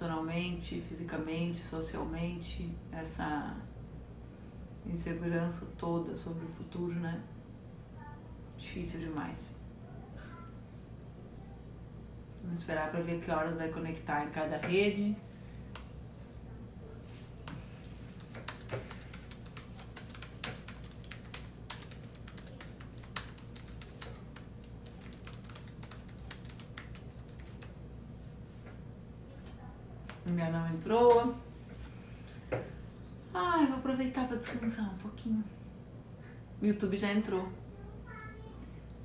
emocionalmente, fisicamente, socialmente, essa insegurança toda sobre o futuro, né? Difícil demais. Vamos esperar para ver que horas vai conectar em cada rede. Não entrou. Ai, vou aproveitar para descansar um pouquinho. O YouTube já entrou.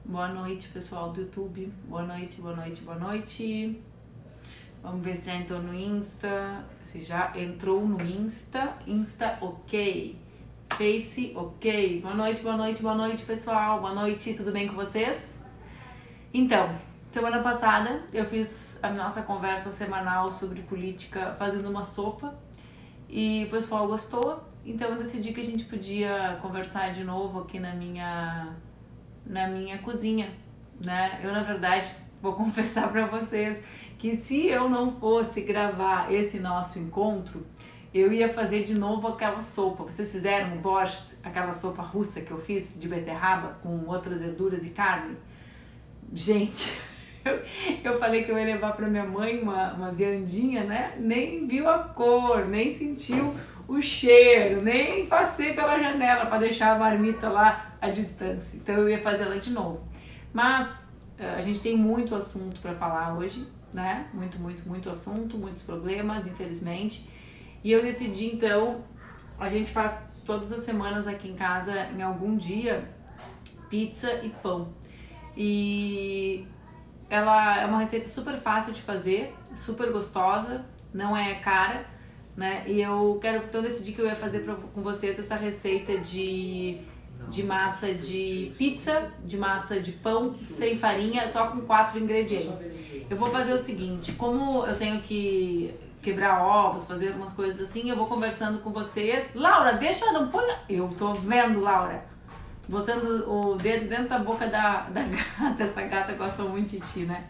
Boa noite, pessoal do YouTube. Boa noite, boa noite, boa noite. Vamos ver se já entrou no Insta. Se já entrou no Insta. Insta, ok. Face, ok. Boa noite, boa noite, boa noite, pessoal. Boa noite, tudo bem com vocês? Então, semana passada eu fiz a nossa conversa semanal sobre política fazendo uma sopa e o pessoal gostou. Então eu decidi que a gente podia conversar de novo aqui na minha na minha cozinha, né? Eu na verdade vou confessar para vocês que se eu não fosse gravar esse nosso encontro, eu ia fazer de novo aquela sopa. Vocês fizeram o borscht, aquela sopa russa que eu fiz de beterraba com outras verduras e carne? Gente, eu, eu falei que eu ia levar para minha mãe uma, uma viandinha, né? Nem viu a cor, nem sentiu o cheiro, nem passei pela janela para deixar a marmita lá à distância. Então eu ia fazer ela de novo. Mas eh, a gente tem muito assunto para falar hoje, né? Muito, muito, muito assunto, muitos problemas, infelizmente. E eu decidi então, a gente faz todas as semanas aqui em casa, em algum dia, pizza e pão. E ela é uma receita super fácil de fazer, super gostosa, não é cara, né? E eu quero então decidir que eu ia fazer pra, com vocês essa receita de de massa de pizza, de massa de pão sem farinha, só com quatro ingredientes. Eu vou fazer o seguinte, como eu tenho que quebrar ovos, fazer algumas coisas assim, eu vou conversando com vocês. Laura, deixa, não põe. Eu tô vendo, Laura. Botando o dedo dentro da boca da, da gata. Essa gata gosta muito de ti, né?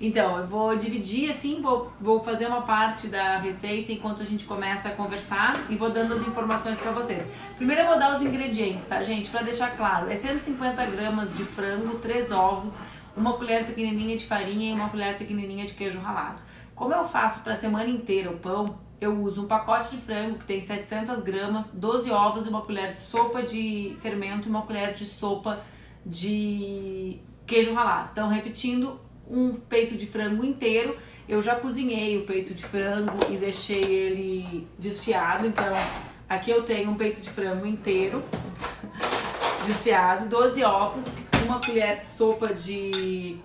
Então, eu vou dividir assim, vou, vou fazer uma parte da receita enquanto a gente começa a conversar e vou dando as informações para vocês. Primeiro eu vou dar os ingredientes, tá, gente? Para deixar claro, é 150 gramas de frango, 3 ovos, uma colher pequenininha de farinha e uma colher pequenininha de queijo ralado. Como eu faço para a semana inteira o pão, eu uso um pacote de frango que tem 700 gramas, 12 ovos uma colher de sopa de fermento e uma colher de sopa de queijo ralado. Então, repetindo, um peito de frango inteiro. Eu já cozinhei o peito de frango e deixei ele desfiado. Então, aqui eu tenho um peito de frango inteiro desfiado, 12 ovos, uma colher de sopa de,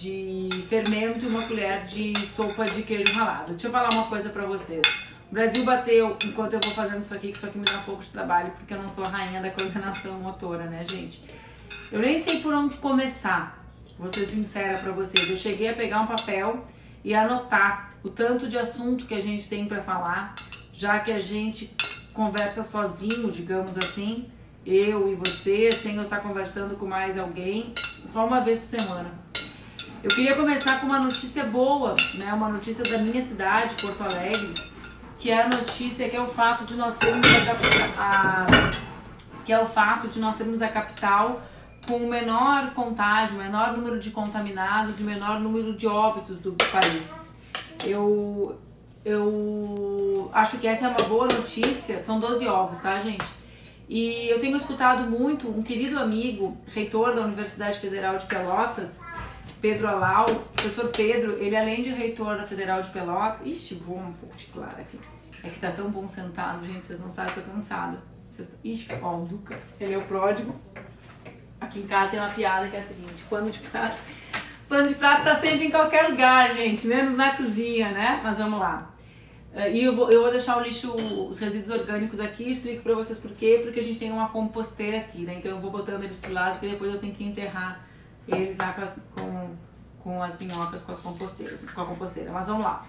de fermento e uma colher de sopa de queijo ralado. Deixa eu falar uma coisa pra vocês. O Brasil bateu, enquanto eu vou fazendo isso aqui, que isso aqui me dá um pouco de trabalho, porque eu não sou a rainha da coordenação motora, né, gente? Eu nem sei por onde começar vou ser sincera para vocês. Eu cheguei a pegar um papel e anotar o tanto de assunto que a gente tem para falar, já que a gente conversa sozinho, digamos assim, eu e você, sem eu estar conversando com mais alguém, só uma vez por semana. Eu queria começar com uma notícia boa, né? Uma notícia da minha cidade, Porto Alegre, que é a notícia que é o fato de nós sermos a, a que é o fato de nós sermos a capital com o menor contágio, o menor número de contaminados e o menor número de óbitos do país. Eu, eu acho que essa é uma boa notícia. São 12 ovos, tá, gente? E eu tenho escutado muito um querido amigo, reitor da Universidade Federal de Pelotas, Pedro Alau, professor Pedro, ele além de reitor da Federal de Pelotas. Ixi, vou um pouco de claro aqui. É que tá tão bom sentado, gente, vocês não sabem, eu tô cansada. Vocês... Ixi, ó, o Duca, ele é o pródigo. Aqui em casa tem uma piada que é a seguinte: pano de prato. Pano de prato tá sempre em qualquer lugar, gente, menos na cozinha, né? Mas vamos lá. Eh, e eu vou, eu vou deixar o lixo, os resíduos orgânicos aqui explico pra vocês por quê. Porque a gente tem uma composteira aqui, né? Então eu vou botando eles pro lado, porque depois eu tenho que enterrar eles lá com as, com, com as minhocas, com as composteiras, com a composteira. Mas vamos lá.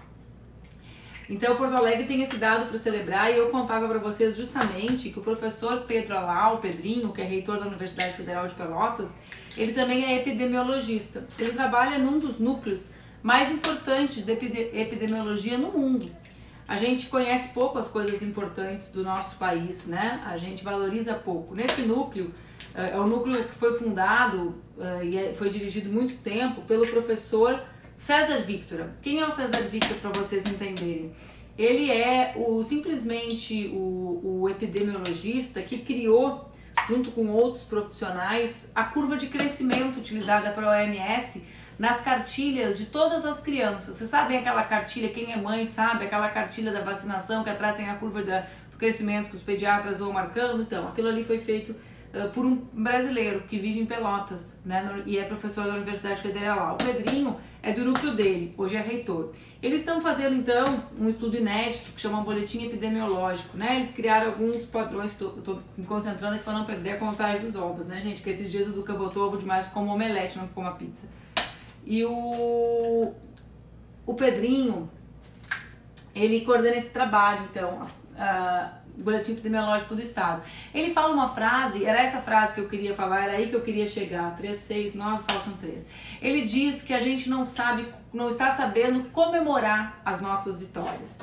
Então, Porto Alegre tem esse dado para celebrar e eu contava para vocês justamente que o professor Pedro Alau, Pedrinho, que é reitor da Universidade Federal de Pelotas, ele também é epidemiologista. Ele trabalha num dos núcleos mais importantes de epidemiologia no mundo. A gente conhece pouco as coisas importantes do nosso país, né? A gente valoriza pouco. Nesse núcleo, é o núcleo que foi fundado e foi dirigido muito tempo pelo professor César Victor. Quem é o César Victor para vocês entenderem? Ele é o simplesmente o, o epidemiologista que criou junto com outros profissionais, a curva de crescimento utilizada para a OMS nas cartilhas de todas as crianças. Vocês sabem aquela cartilha, quem é mãe sabe, aquela cartilha da vacinação que atrás tem a curva da, do crescimento que os pediatras vão marcando? Então, aquilo ali foi feito uh, por um brasileiro que vive em Pelotas né, e é professor da Universidade Federal lá. O Pedrinho é do núcleo dele, hoje é reitor. Eles estão fazendo então um estudo inédito que chama boletim epidemiológico, né? Eles criaram alguns padrões, estou me concentrando aqui para não perder a contagem dos ovos, né, gente? Porque esses dias o Duca botou ovo demais como omelete, não como a pizza. E o, o Pedrinho, ele coordena esse trabalho, então, Boletim Epidemiológico do Estado. Ele fala uma frase, era essa frase que eu queria falar, era aí que eu queria chegar, 3, 6, 9, faltam 3. Ele diz que a gente não sabe, não está sabendo comemorar as nossas vitórias.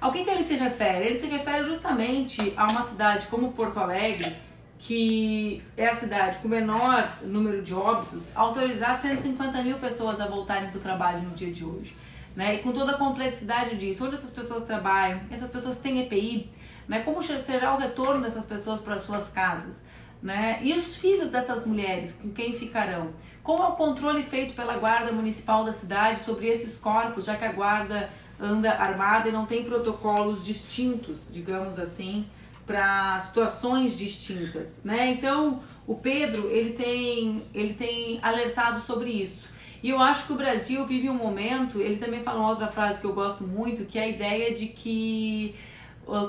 Ao que, que ele se refere? Ele se refere justamente a uma cidade como Porto Alegre, que é a cidade com o menor número de óbitos, autorizar 150 mil pessoas a voltarem para o trabalho no dia de hoje. Né? E com toda a complexidade disso, onde essas pessoas trabalham, essas pessoas têm EPI, né? Como será o retorno dessas pessoas para suas casas? Né? E os filhos dessas mulheres, com quem ficarão? Como é o controle feito pela Guarda Municipal da cidade sobre esses corpos, já que a Guarda anda armada e não tem protocolos distintos, digamos assim, para situações distintas, né? Então, o Pedro, ele tem, ele tem alertado sobre isso. E eu acho que o Brasil vive um momento, ele também fala uma outra frase que eu gosto muito, que é a ideia de que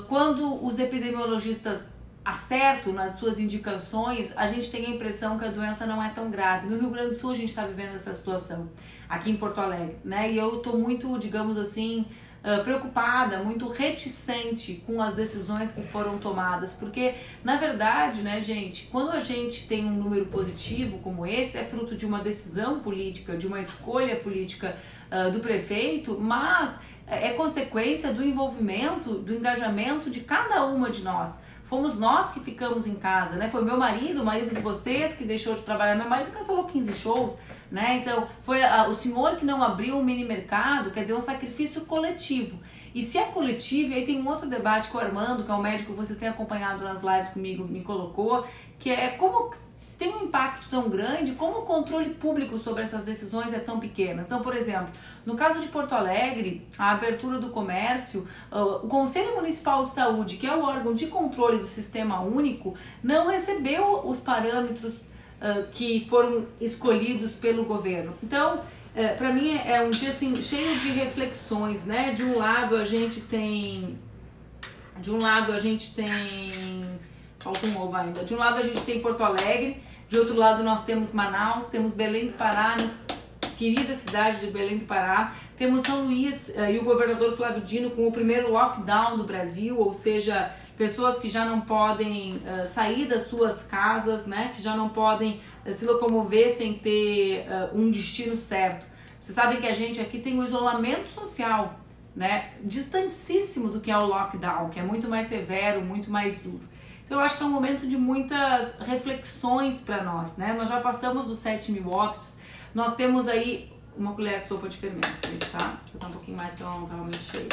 quando os epidemiologistas acertam nas suas indicações, a gente tem a impressão que a doença não é tão grave. No Rio Grande do Sul a gente está vivendo essa situação, aqui em Porto Alegre, né? E eu estou muito, digamos assim, uh, preocupada, muito reticente com as decisões que foram tomadas, porque na verdade, né, gente, quando a gente tem um número positivo como esse, é fruto de uma decisão política, de uma escolha política uh, do prefeito, mas é, é consequência do envolvimento, do engajamento de cada uma de nós. Fomos nós que ficamos em casa, né? Foi meu marido, o marido de vocês que deixou de trabalhar. Meu marido cancelou 15 shows, né? Então, foi a, o senhor que não abriu o mini mercado, quer dizer, um sacrifício coletivo. E se é coletivo, aí tem um outro debate que o Armando, que é um médico que vocês têm acompanhado nas lives comigo, me colocou, que é como se tem um impacto tão grande, como o controle público sobre essas decisões é tão pequeno. Então, por exemplo, no caso de Porto Alegre, a abertura do comércio, uh, o Conselho Municipal de Saúde, que é o órgão de controle do sistema único, não recebeu os parâmetros uh, que foram escolhidos pelo governo. Então, é, para mim é um dia assim cheio de reflexões, né? De um lado a gente tem, de um lado a gente tem, falta um ovo ainda. De um lado a gente tem Porto Alegre, de outro lado nós temos Manaus, temos Belém do Pará, querida cidade de Belém do Pará. Temos São Luís uh, e o governador Flávio Dino com o primeiro lockdown do Brasil, ou seja, pessoas que já não podem uh, sair das suas casas, né? Que já não podem uh, se locomover sem ter um destino certo. Vocês sabem que a gente aqui tem o um isolamento social, né? Distantíssimo do que é o lockdown, que é muito mais severo, muito mais duro. Então eu acho que é um momento de muitas reflexões para nós, né? Nós já passamos dos 7 mil óbitos, nós temos aí uma colher de sopa de fermento, gente, tá? Vou botar um pouquinho mais que ela não tá realmente cheia.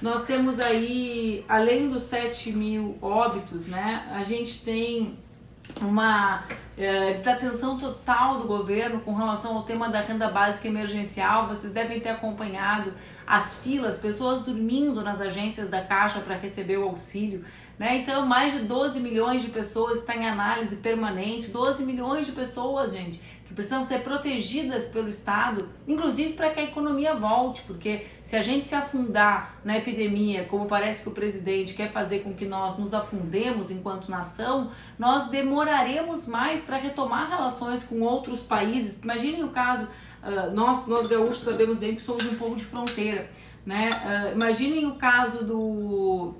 Nós temos aí, além dos 7 mil óbitos, né? A gente tem uma é, desatenção total do governo com relação ao tema da renda básica emergencial. Vocês devem ter acompanhado as filas, pessoas dormindo nas agências da Caixa para receber o auxílio. Né? Então, mais de 12 milhões de pessoas estão em análise permanente. 12 milhões de pessoas, gente, que precisam ser protegidas pelo Estado, inclusive para que a economia volte, porque se a gente se afundar na epidemia, como parece que o presidente quer fazer com que nós nos afundemos enquanto nação, nós demoraremos mais para retomar relações com outros países. Imaginem o caso, uh, nós, nós gaúchos sabemos bem que somos um povo de fronteira, né? Uh, imaginem o caso do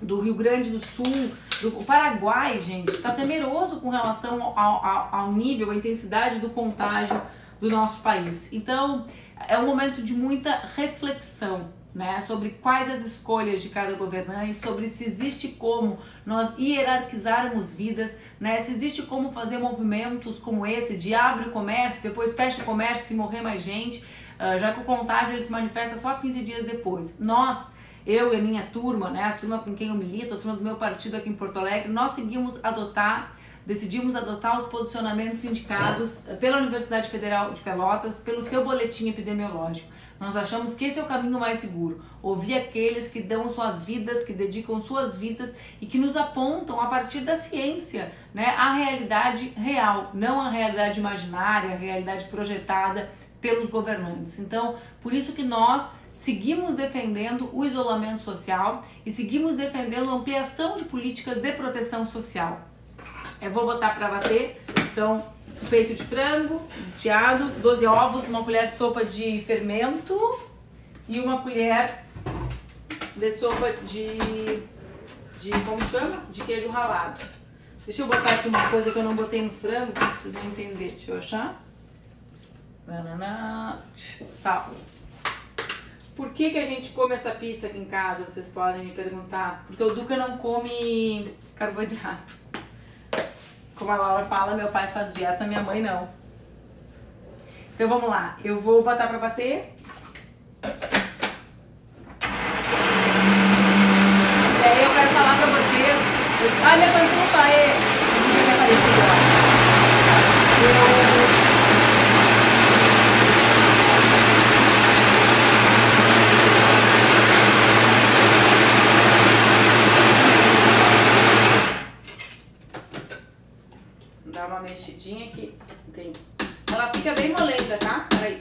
do Rio Grande do Sul, do Paraguai, gente, está temeroso com relação ao, ao, ao nível, à intensidade do contágio do nosso país. Então, é um momento de muita reflexão, né, sobre quais as escolhas de cada governante, sobre se existe como nós hierarquizarmos vidas, né, se existe como fazer movimentos como esse de abre o comércio, depois fecha o comércio se morrer mais gente, uh, já que o contágio ele se manifesta só 15 dias depois. Nós eu e a minha turma, né, a turma com quem eu milito, a turma do meu partido aqui em Porto Alegre, nós seguimos adotar, decidimos adotar os posicionamentos indicados pela Universidade Federal de Pelotas, pelo seu boletim epidemiológico. Nós achamos que esse é o caminho mais seguro. Ouvir aqueles que dão suas vidas, que dedicam suas vidas e que nos apontam a partir da ciência, né, a realidade real, não a realidade imaginária, a realidade projetada pelos governantes. Então, por isso que nós seguimos defendendo o isolamento social e seguimos defendendo a ampliação de políticas de proteção social. Eu vou botar para bater, então, peito de frango desfiado, 12 ovos, uma colher de sopa de fermento e uma colher de sopa de, de como chama? De queijo ralado. Deixa eu botar aqui uma coisa que eu não botei no frango, vocês vão entender. Deixa eu achar. Sal. Por que, que a gente come essa pizza aqui em casa? Vocês podem me perguntar. Porque o Duca não come carboidrato. Como a Laura fala, meu pai faz dieta, minha mãe não. Então vamos lá, eu vou botar pra bater. E aí eu quero falar pra vocês. Ah, minha pantufa, é. Não aparecer agora. Eu uma mexidinha aqui. Tem. Ela fica bem molenta, tá? Peraí.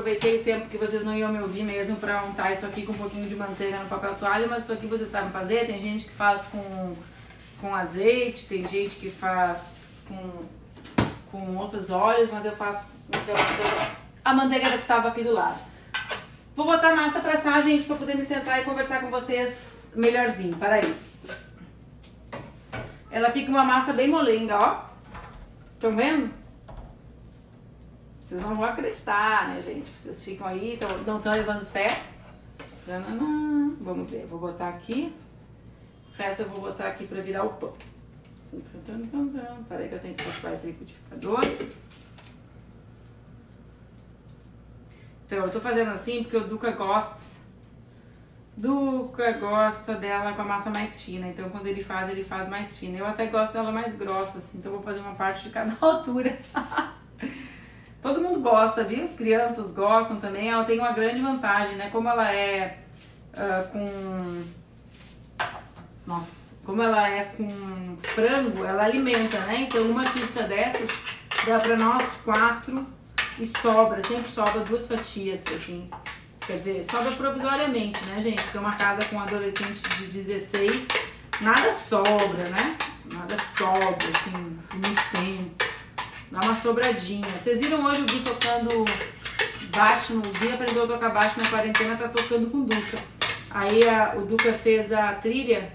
aproveitei o tempo que vocês não iam me ouvir mesmo para untar isso aqui com um pouquinho de manteiga no papel toalha, mas isso aqui vocês sabem fazer. Tem gente que faz com, com azeite, tem gente que faz com, com outros óleos, mas eu faço a manteiga que estava aqui do lado. Vou botar massa pra assar, gente, para poder me sentar e conversar com vocês melhorzinho. Para aí. Ela fica uma massa bem molenga, ó. Estão vendo? Vocês não vão acreditar, né, gente? Vocês ficam aí, tão, não estão levando fé. Vamos ver, vou botar aqui. O resto eu vou botar aqui pra virar o pão. Peraí que eu tenho que passar esse liquidificador. Então, eu tô fazendo assim porque o Duca gosta. Duca gosta dela com a massa mais fina. Então, quando ele faz, ele faz mais fina. Eu até gosto dela mais grossa, assim. Então, eu vou fazer uma parte de cada altura. Todo mundo gosta, viu? As crianças gostam também. Ela tem uma grande vantagem, né? Como ela é uh, com. Nossa, como ela é com frango, ela alimenta, né? Então, uma pizza dessas dá pra nós quatro e sobra, sempre sobra duas fatias, assim. Quer dizer, sobra provisoriamente, né, gente? Porque uma casa com um adolescente de 16, nada sobra, né? Nada sobra, assim, muito tempo. Dá uma sobradinha. Vocês viram hoje o Gui tocando baixo no Gui aprendeu a tocar baixo na quarentena, tá tocando com o Duca. Aí a, o Duca fez a trilha,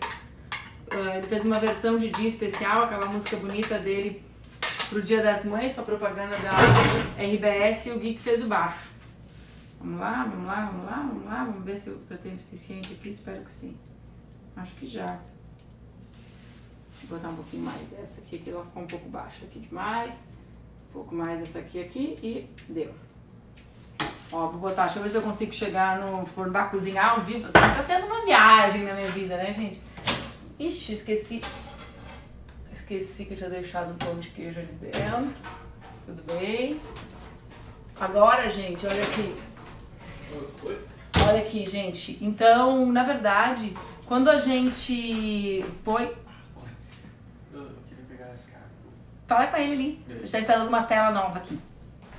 uh, ele fez uma versão de dia especial, aquela música bonita dele pro Dia das Mães, com a propaganda da RBS, e o Gui que fez o baixo. Vamos lá, vamos lá, vamos lá, vamos lá, vamos ver se eu tenho o suficiente aqui, espero que sim. Acho que já. Vou botar um pouquinho mais dessa aqui, que ela ficou um pouco baixa aqui demais pouco mais essa aqui, aqui e deu. Ó, vou botar, deixa eu ver se eu consigo chegar no forno da cozinhar ao vivo. Assim, tá sendo uma viagem na minha vida, né, gente? Ixi, esqueci. Esqueci que eu tinha deixado um pão de queijo ali dentro. Tudo bem. Agora, gente, olha aqui. Olha aqui, gente. Então, na verdade, quando a gente põe Fala com ele ali. A gente está instalando uma tela nova aqui.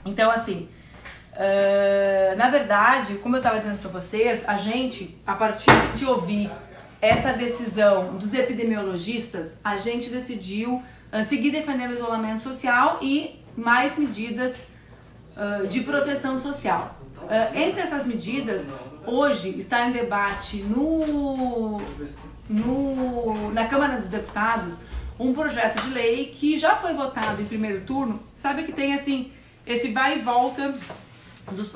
Então, assim, uh, na verdade, como eu estava dizendo para vocês, a gente, a partir de ouvir essa decisão dos epidemiologistas, a gente decidiu uh, seguir defendendo o isolamento social e mais medidas uh, de proteção social. Entre essas medidas, hoje está em debate no, no, na Câmara dos Deputados um projeto de lei que já foi votado em primeiro turno. Sabe que tem assim, esse vai e volta,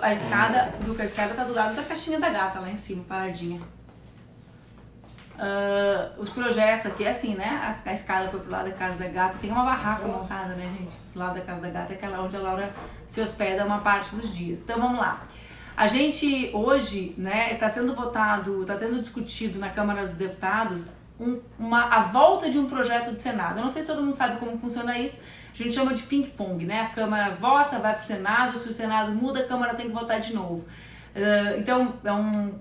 a escada, do, a escada tá do lado da caixinha da gata lá em cima, paradinha. Uh, os projetos aqui é assim, né? A, a, escada foi pro lado da casa da gata. Tem uma barraca montada, né, gente? Do lado da casa da gata é aquela onde a Laura se hospeda uma parte dos dias. Então vamos lá. A gente hoje, né, está sendo votado, está sendo discutido na Câmara dos Deputados um, uma, a volta de um projeto do Senado. Eu não sei se todo mundo sabe como funciona isso. A gente chama de ping-pong, né? A Câmara vota, vai para o Senado, se o Senado muda, a Câmara tem que votar de novo. Uh, então, é um,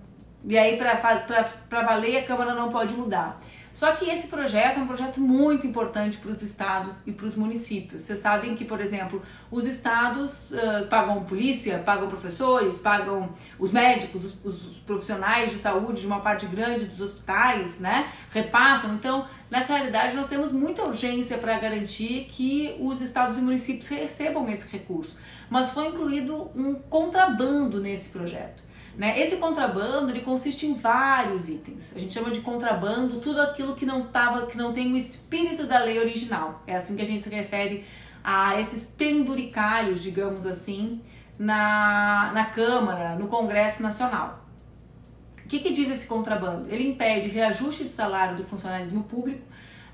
e aí, para valer, a Câmara não pode mudar. Só que esse projeto é um projeto muito importante para os estados e para os municípios. Vocês sabem que, por exemplo, os estados uh, pagam polícia, pagam professores, pagam os médicos, os, os, profissionais de saúde de uma parte grande dos hospitais, né? Repassam. Então, na realidade, nós temos muita urgência para garantir que os estados e municípios recebam esse recurso. Mas foi incluído um contrabando nesse projeto. Né? Esse contrabando ele consiste em vários itens. A gente chama de contrabando tudo aquilo que não tava, que não tem o espírito da lei original. É assim que a gente se refere a esses penduricalhos, digamos assim, na, na Câmara, no Congresso Nacional. O que, que diz esse contrabando? Ele impede reajuste de salário do funcionalismo público,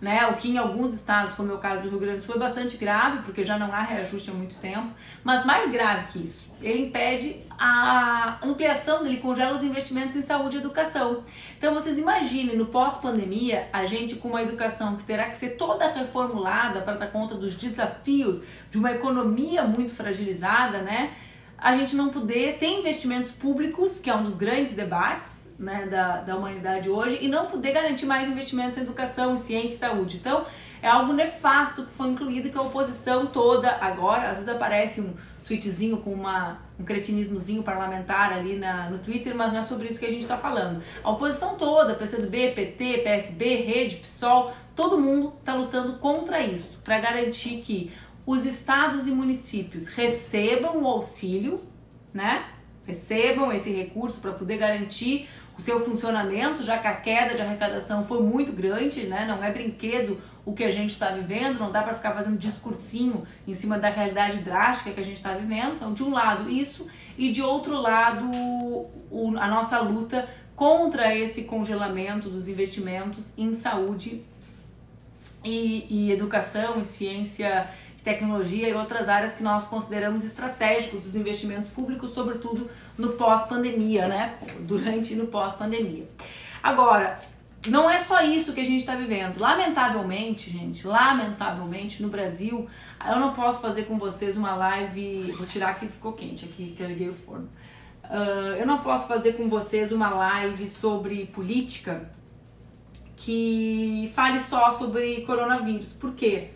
né? O que em alguns estados, como é o caso do Rio Grande do Sul, é bastante grave, porque já não há reajuste há muito tempo. Mas mais grave que isso, ele impede a ampliação, ele congela os investimentos em saúde e educação. Então vocês imaginem, no pós-pandemia, a gente com uma educação que terá que ser toda reformulada para dar conta dos desafios de uma economia muito fragilizada, né? A gente não poder ter investimentos públicos, que é um dos grandes debates, né, da, da humanidade hoje e não poder garantir mais investimentos em educação, em ciência e saúde. Então, é algo nefasto que foi incluído que a oposição toda agora, às vezes aparece um tweetzinho com uma, um cretinismozinho parlamentar ali na, no Twitter, mas não é sobre isso que a gente está falando. A oposição toda, PCdoB, PT, PSB, Rede, PSOL, todo mundo está lutando contra isso, para garantir que os estados e municípios recebam o auxílio, né? Recebam esse recurso para poder garantir o seu funcionamento, já que a queda de arrecadação foi muito grande, né? Não é brinquedo o que a gente está vivendo, não dá para ficar fazendo discursinho em cima da realidade drástica que a gente está vivendo. Então, de um lado isso e de outro lado o, a nossa luta contra esse congelamento dos investimentos em saúde e, e educação, e ciência tecnologia e outras áreas que nós consideramos estratégicos dos investimentos públicos, sobretudo no pós-pandemia, né? Durante e no pós-pandemia. Agora, não é só isso que a gente está vivendo. Lamentavelmente, gente, lamentavelmente no Brasil, eu não posso fazer com vocês uma live. Vou tirar que ficou quente aqui, que eu liguei o forno. Uh, eu não posso fazer com vocês uma live sobre política que fale só sobre coronavírus. Por quê?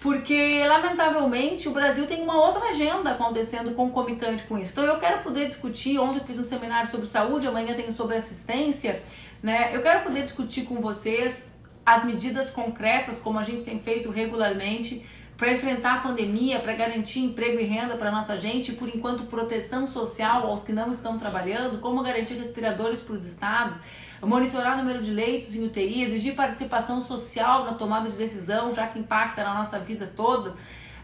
Porque lamentavelmente o Brasil tem uma outra agenda acontecendo concomitante com isso. Então eu quero poder discutir, ontem eu fiz um seminário sobre saúde, amanhã tenho sobre assistência, né? Eu quero poder discutir com vocês as medidas concretas, como a gente tem feito regularmente, para enfrentar a pandemia, para garantir emprego e renda para nossa gente, por enquanto proteção social aos que não estão trabalhando, como garantir respiradores para os estados monitorar o número de leitos em UTI, exigir participação social na tomada de decisão, já que impacta na nossa vida toda.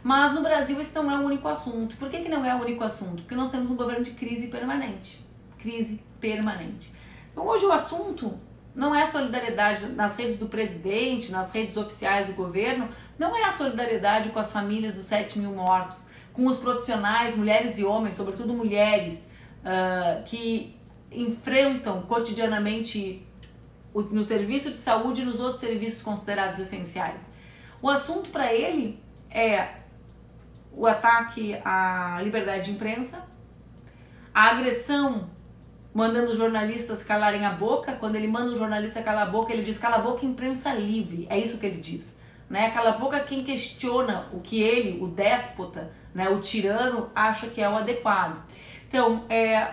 Mas no Brasil esse não é o único assunto. Por que, que não é o único assunto? Porque nós temos um governo de crise permanente. Crise permanente. Então hoje o assunto não é a solidariedade nas redes do presidente, nas redes oficiais do governo, não é a solidariedade com as famílias dos 7 mil mortos, com os profissionais, mulheres e homens, sobretudo mulheres, uh, que enfrentam cotidianamente no serviço de saúde e nos outros serviços considerados essenciais. O assunto para ele é o ataque à liberdade de imprensa, a agressão mandando jornalistas calarem a boca. Quando ele manda o jornalista calar a boca, ele diz cala a boca imprensa livre. É isso que ele diz. né? Cala a boca quem questiona o que ele, o déspota, né, o tirano, acha que é o adequado. Então, é,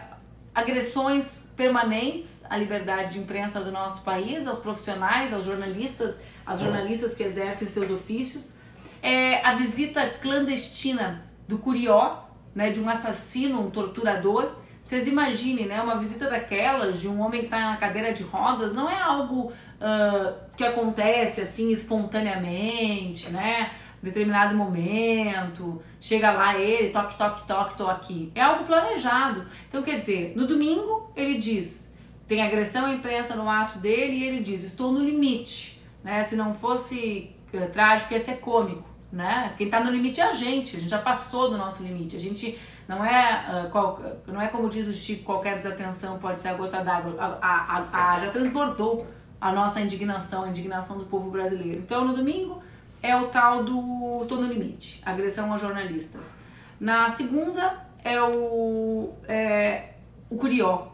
agressões permanentes à liberdade de imprensa do nosso país, aos profissionais, aos jornalistas, às jornalistas que exercem seus ofícios, é, a visita clandestina do Curió, né, de um assassino, um torturador. Vocês imaginem, né, uma visita daquelas de um homem que está na cadeira de rodas, não é algo uh, que acontece assim espontaneamente, né? Determinado momento, chega lá ele, toque, toque, toque, tô aqui. É algo planejado. Então, quer dizer, no domingo ele diz, tem agressão à imprensa no ato dele e ele diz, estou no limite. Né? Se não fosse uh, trágico, ia ser cômico. Né? Quem está no limite é a gente, a gente já passou do nosso limite. A gente não é, uh, qual, não é como diz o Chico, qualquer desatenção pode ser a gota d'água. A, a, a, já transbordou a nossa indignação, a indignação do povo brasileiro. Então, no domingo, é o tal do Tô no Limite, agressão a jornalistas. Na segunda é o, é, o Curió,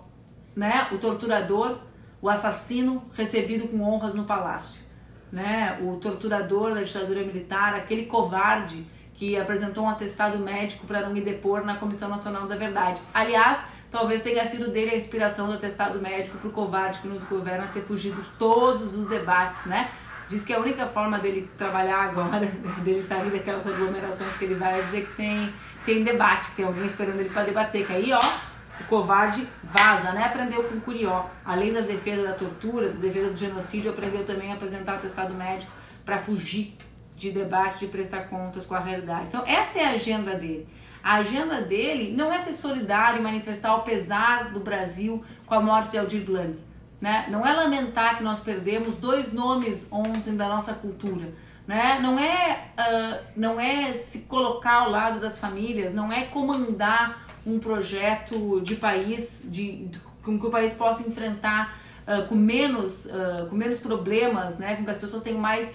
né? o torturador, o assassino recebido com honras no palácio. Né? O torturador da ditadura militar, aquele covarde que apresentou um atestado médico para não me depor na Comissão Nacional da Verdade. Aliás, talvez tenha sido dele a inspiração do atestado médico para o covarde que nos governa ter fugido de todos os debates, né? Diz que a única forma dele trabalhar agora, dele sair daquelas aglomerações que ele vai, é dizer que tem, tem debate, que tem alguém esperando ele para debater. Que aí, ó, o covarde vaza, né? Aprendeu com o Curió. Além das defesas da tortura, da defesa do genocídio, aprendeu também a apresentar atestado médico para fugir de debate, de prestar contas com a realidade. Então, essa é a agenda dele. A agenda dele não é ser solidário e manifestar o pesar do Brasil com a morte de Aldir Blanc. Né? Não é lamentar que nós perdemos dois nomes ontem da nossa cultura. Né? Não, é, uh, não é se colocar ao lado das famílias, não é comandar um projeto de país de, com que o país possa enfrentar uh, com, menos, uh, com menos problemas, né? com que as pessoas tenham mais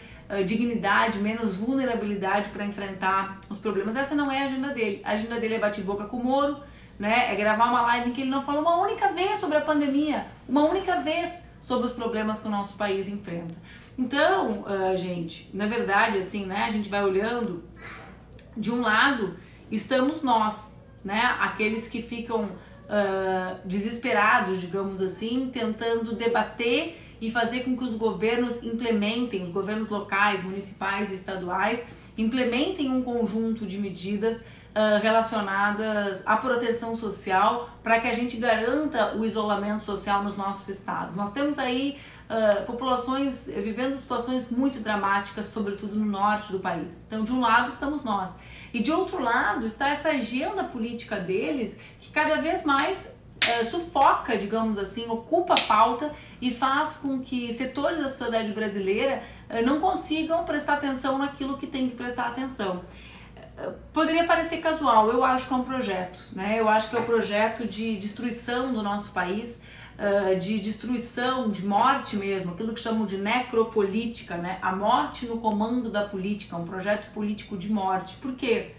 dignidade, menos vulnerabilidade para enfrentar os problemas. Essa não é a agenda dele. A agenda dele é bate-boca com o Moro, né? É gravar uma live em que ele não falou uma única vez sobre a pandemia, uma única vez sobre os problemas que o nosso país enfrenta. Então, uh, gente, na verdade, assim, né? A gente vai olhando, de um lado, estamos nós, né? Aqueles que ficam uh, desesperados, digamos assim, tentando debater e fazer com que os governos implementem, os governos locais, municipais e estaduais, implementem um conjunto de medidas uh, relacionadas à proteção social para que a gente garanta o isolamento social nos nossos estados. Nós temos aí uh, populações vivendo situações muito dramáticas, sobretudo no norte do país. Então, de um lado estamos nós. E de outro lado está essa agenda política deles que cada vez mais uh, sufoca, digamos assim, ocupa a pauta e faz com que setores da sociedade brasileira não consigam prestar atenção naquilo que tem que prestar atenção poderia parecer casual, eu acho que é um projeto, né? Eu acho que é um projeto de destruição do nosso país, de destruição, de morte mesmo, aquilo que chamam de necropolítica, né? A morte no comando da política, um projeto político de morte. Por quê?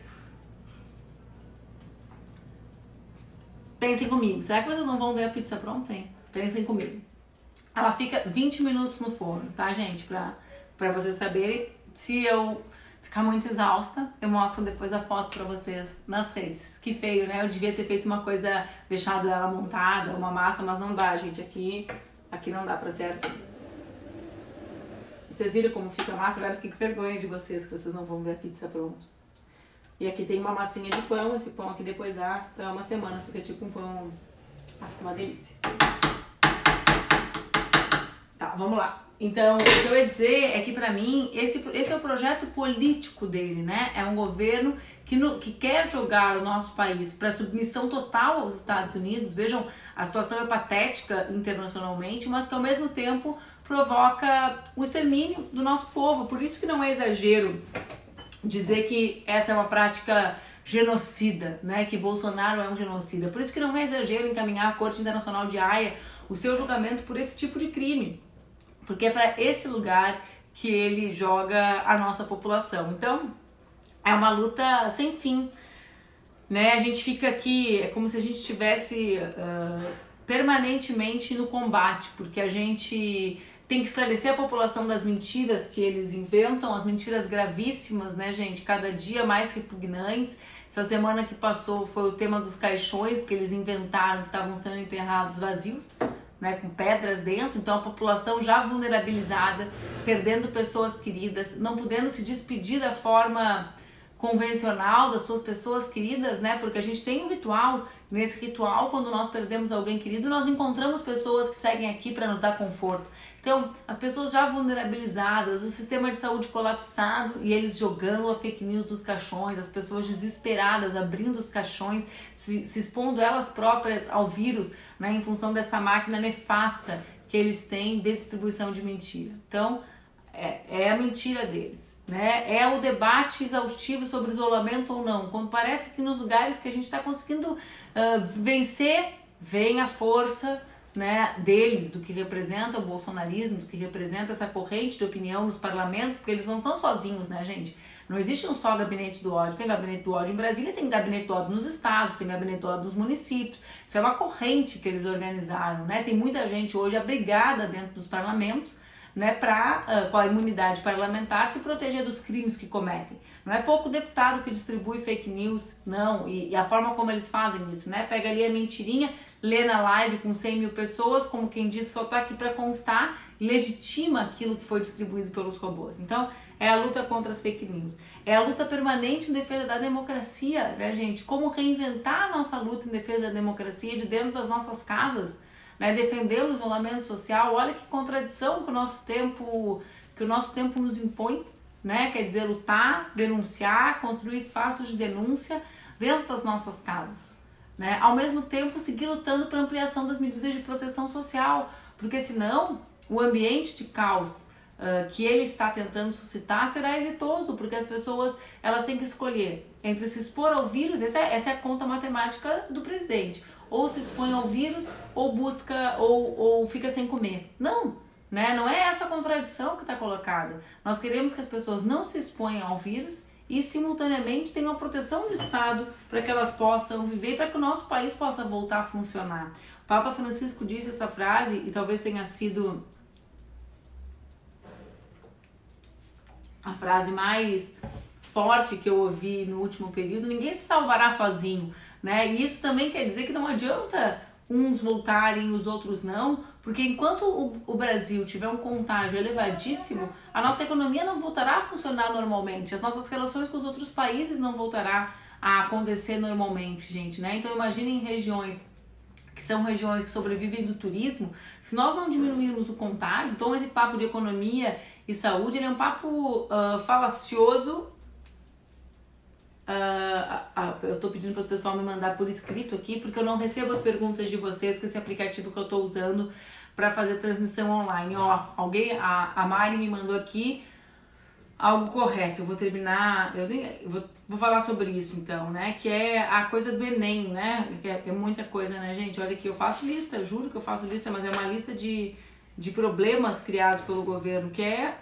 Pensem comigo, será que vocês não vão ver a pizza pronta, hein? Pensem comigo. Ela fica 20 minutos no forno, tá, gente? Pra, pra vocês saberem se eu ficar muito exausta, eu mostro depois a foto pra vocês nas redes. Que feio, né? Eu devia ter feito uma coisa, deixado ela montada, uma massa, mas não dá, gente. Aqui, aqui não dá pra ser assim. Vocês viram como fica a massa? Agora fiquei com vergonha de vocês, que vocês não vão ver a pizza pronta. E aqui tem uma massinha de pão, esse pão aqui depois dá pra uma semana, fica tipo um pão... Ah, fica uma delícia. Vamos lá. Então, o que eu ia dizer é que para mim esse, esse é o projeto político dele, né? É um governo que, no, que quer jogar o nosso país para submissão total aos Estados Unidos. Vejam, a situação é patética internacionalmente, mas que ao mesmo tempo provoca o extermínio do nosso povo. Por isso que não é exagero dizer que essa é uma prática genocida, né? Que Bolsonaro é um genocida. Por isso que não é exagero encaminhar à Corte Internacional de Haia o seu julgamento por esse tipo de crime porque é para esse lugar que ele joga a nossa população. Então, é uma luta sem fim, né? A gente fica aqui, é como se a gente estivesse uh, permanentemente no combate, porque a gente tem que esclarecer a população das mentiras que eles inventam, as mentiras gravíssimas, né, gente? Cada dia mais repugnantes. Essa semana que passou foi o tema dos caixões que eles inventaram que estavam sendo enterrados vazios, né, com pedras dentro. Então a população já vulnerabilizada, perdendo pessoas queridas, não podendo se despedir da forma convencional das suas pessoas queridas, né? Porque a gente tem um ritual. Nesse ritual, quando nós perdemos alguém querido, nós encontramos pessoas que seguem aqui para nos dar conforto. Então, as pessoas já vulnerabilizadas, o sistema de saúde colapsado e eles jogando a fake news dos caixões, as pessoas desesperadas abrindo os caixões, se, se expondo elas próprias ao vírus, né, em função dessa máquina nefasta que eles têm de distribuição de mentira. Então, é, é a mentira deles, né? É o debate exaustivo sobre isolamento ou não. Quando parece que nos lugares que a gente está conseguindo uh, vencer, vem a força né, deles, do que representa o bolsonarismo, do que representa essa corrente de opinião nos parlamentos, porque eles não estão sozinhos, né, gente? Não existe um só gabinete do ódio. Tem gabinete do ódio em Brasília, tem gabinete do ódio nos estados, tem gabinete do ódio nos municípios. Isso é uma corrente que eles organizaram, né? Tem muita gente hoje abrigada dentro dos parlamentos né, para, uh, ah, com a imunidade parlamentar, se proteger dos crimes que cometem. Não é pouco deputado que distribui fake news, não, e, e, a forma como eles fazem isso, né? Pega ali a mentirinha, lê na live com 100 mil pessoas, como quem diz, só tá aqui para constar, legitima aquilo que foi distribuído pelos robôs. Então, é a luta contra as fake news. É a luta permanente em defesa da democracia, né, gente? Como reinventar a nossa luta em defesa da democracia de dentro das nossas casas né? defender o isolamento social. Olha que contradição que o nosso tempo, que o nosso tempo nos impõe, né? Quer dizer, lutar, denunciar, construir espaços de denúncia dentro das nossas casas, né? Ao mesmo tempo, seguir lutando para ampliação das medidas de proteção social, porque senão o ambiente de caos uh, que ele está tentando suscitar será exitoso, porque as pessoas elas têm que escolher entre se expor ao vírus, essa é, essa é a conta matemática do presidente, ou se expõe ao vírus ou busca ou, ou fica sem comer. Não, né? Não é essa contradição que está colocada. Nós queremos que as pessoas não se exponham ao vírus e simultaneamente tenham a proteção do Estado para que elas possam viver, para que o nosso país possa voltar a funcionar. O Papa Francisco disse essa frase e talvez tenha sido a frase mais forte que eu ouvi no último período: ninguém se salvará sozinho né? E isso também quer dizer que não adianta uns voltarem, os outros não, porque enquanto o, o, Brasil tiver um contágio elevadíssimo, a nossa economia não voltará a funcionar normalmente, as nossas relações com os outros países não voltará a acontecer normalmente, gente, né? Então imaginem regiões que são regiões que sobrevivem do turismo, se nós não diminuirmos o contágio, então esse papo de economia e saúde ele é um papo uh, falacioso Uh, uh, eu estou pedindo para o pessoal me mandar por escrito aqui, porque eu não recebo as perguntas de vocês com esse aplicativo que eu estou usando para fazer transmissão online. Ó, alguém, a, a Mari me mandou aqui algo correto. Eu vou terminar, eu, nem, eu vou, vou falar sobre isso então, né? Que é a coisa do Enem, né? Que é, é muita coisa, né, gente? Olha aqui, eu faço lista, juro que eu faço lista, mas é uma lista de, de problemas criados pelo governo, que é,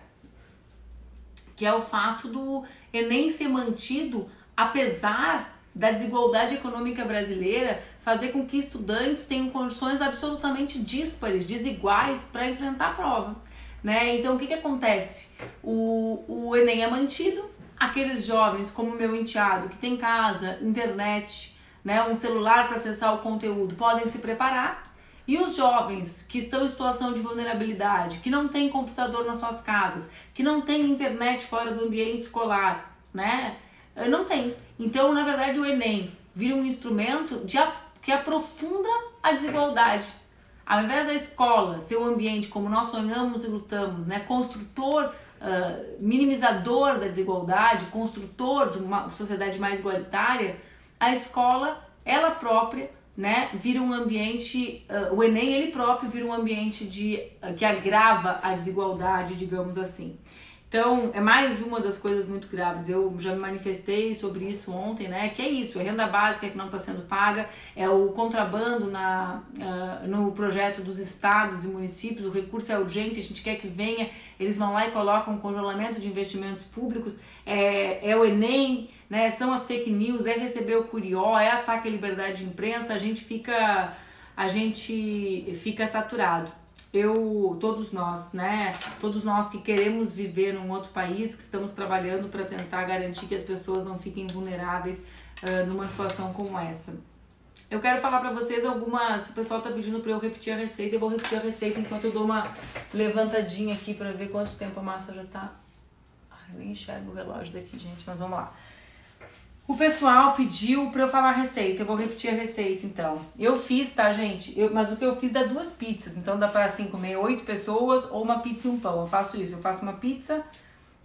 que é o fato do Enem ser mantido apesar da desigualdade econômica brasileira fazer com que estudantes tenham condições absolutamente díspares, desiguais para enfrentar a prova. Né? Então, o que, que acontece? O, o Enem é mantido, aqueles jovens, como meu enteado, que tem casa, internet, né, um celular para acessar o conteúdo, podem se preparar. E os jovens que estão em situação de vulnerabilidade, que não têm computador nas suas casas, que não têm internet fora do ambiente escolar, né? Não tem. Então, na verdade, o Enem vira um instrumento de, que aprofunda a desigualdade. Ao invés da escola ser um ambiente como nós sonhamos e lutamos, né, construtor, uh, minimizador da desigualdade, construtor de uma sociedade mais igualitária, a escola, ela própria, né, vira um ambiente, uh, o Enem ele próprio vira um ambiente de, uh, que agrava a desigualdade, digamos assim. Então, é mais uma das coisas muito graves. Eu já me manifestei sobre isso ontem, né? Que é isso, é renda básica que não está sendo paga, é o contrabando na, uh, no projeto dos estados e municípios, o recurso é urgente, a gente quer que venha, eles vão lá e colocam congelamento de investimentos públicos, é, é o Enem, né? São as fake news, é receber o curió, é ataque à liberdade de imprensa, a gente fica, a gente fica saturado. eu, todos nós, né? Todos nós que queremos viver num outro país, que estamos trabalhando para tentar garantir que as pessoas não fiquem vulneráveis uh, numa situação como essa. Eu quero falar para vocês algumas. O pessoal tá pedindo para eu repetir a receita. Eu vou repetir a receita enquanto eu dou uma levantadinha aqui para ver quanto tempo a massa já tá. Ai, eu nem enxergo o relógio daqui, gente, mas vamos lá. O pessoal pediu para eu falar a receita. Eu vou repetir a receita então. Eu fiz, tá, gente? Eu, mas o que eu fiz dá duas pizzas. Então dá para assim comer oito pessoas ou uma pizza e um pão. Eu faço isso. Eu faço uma pizza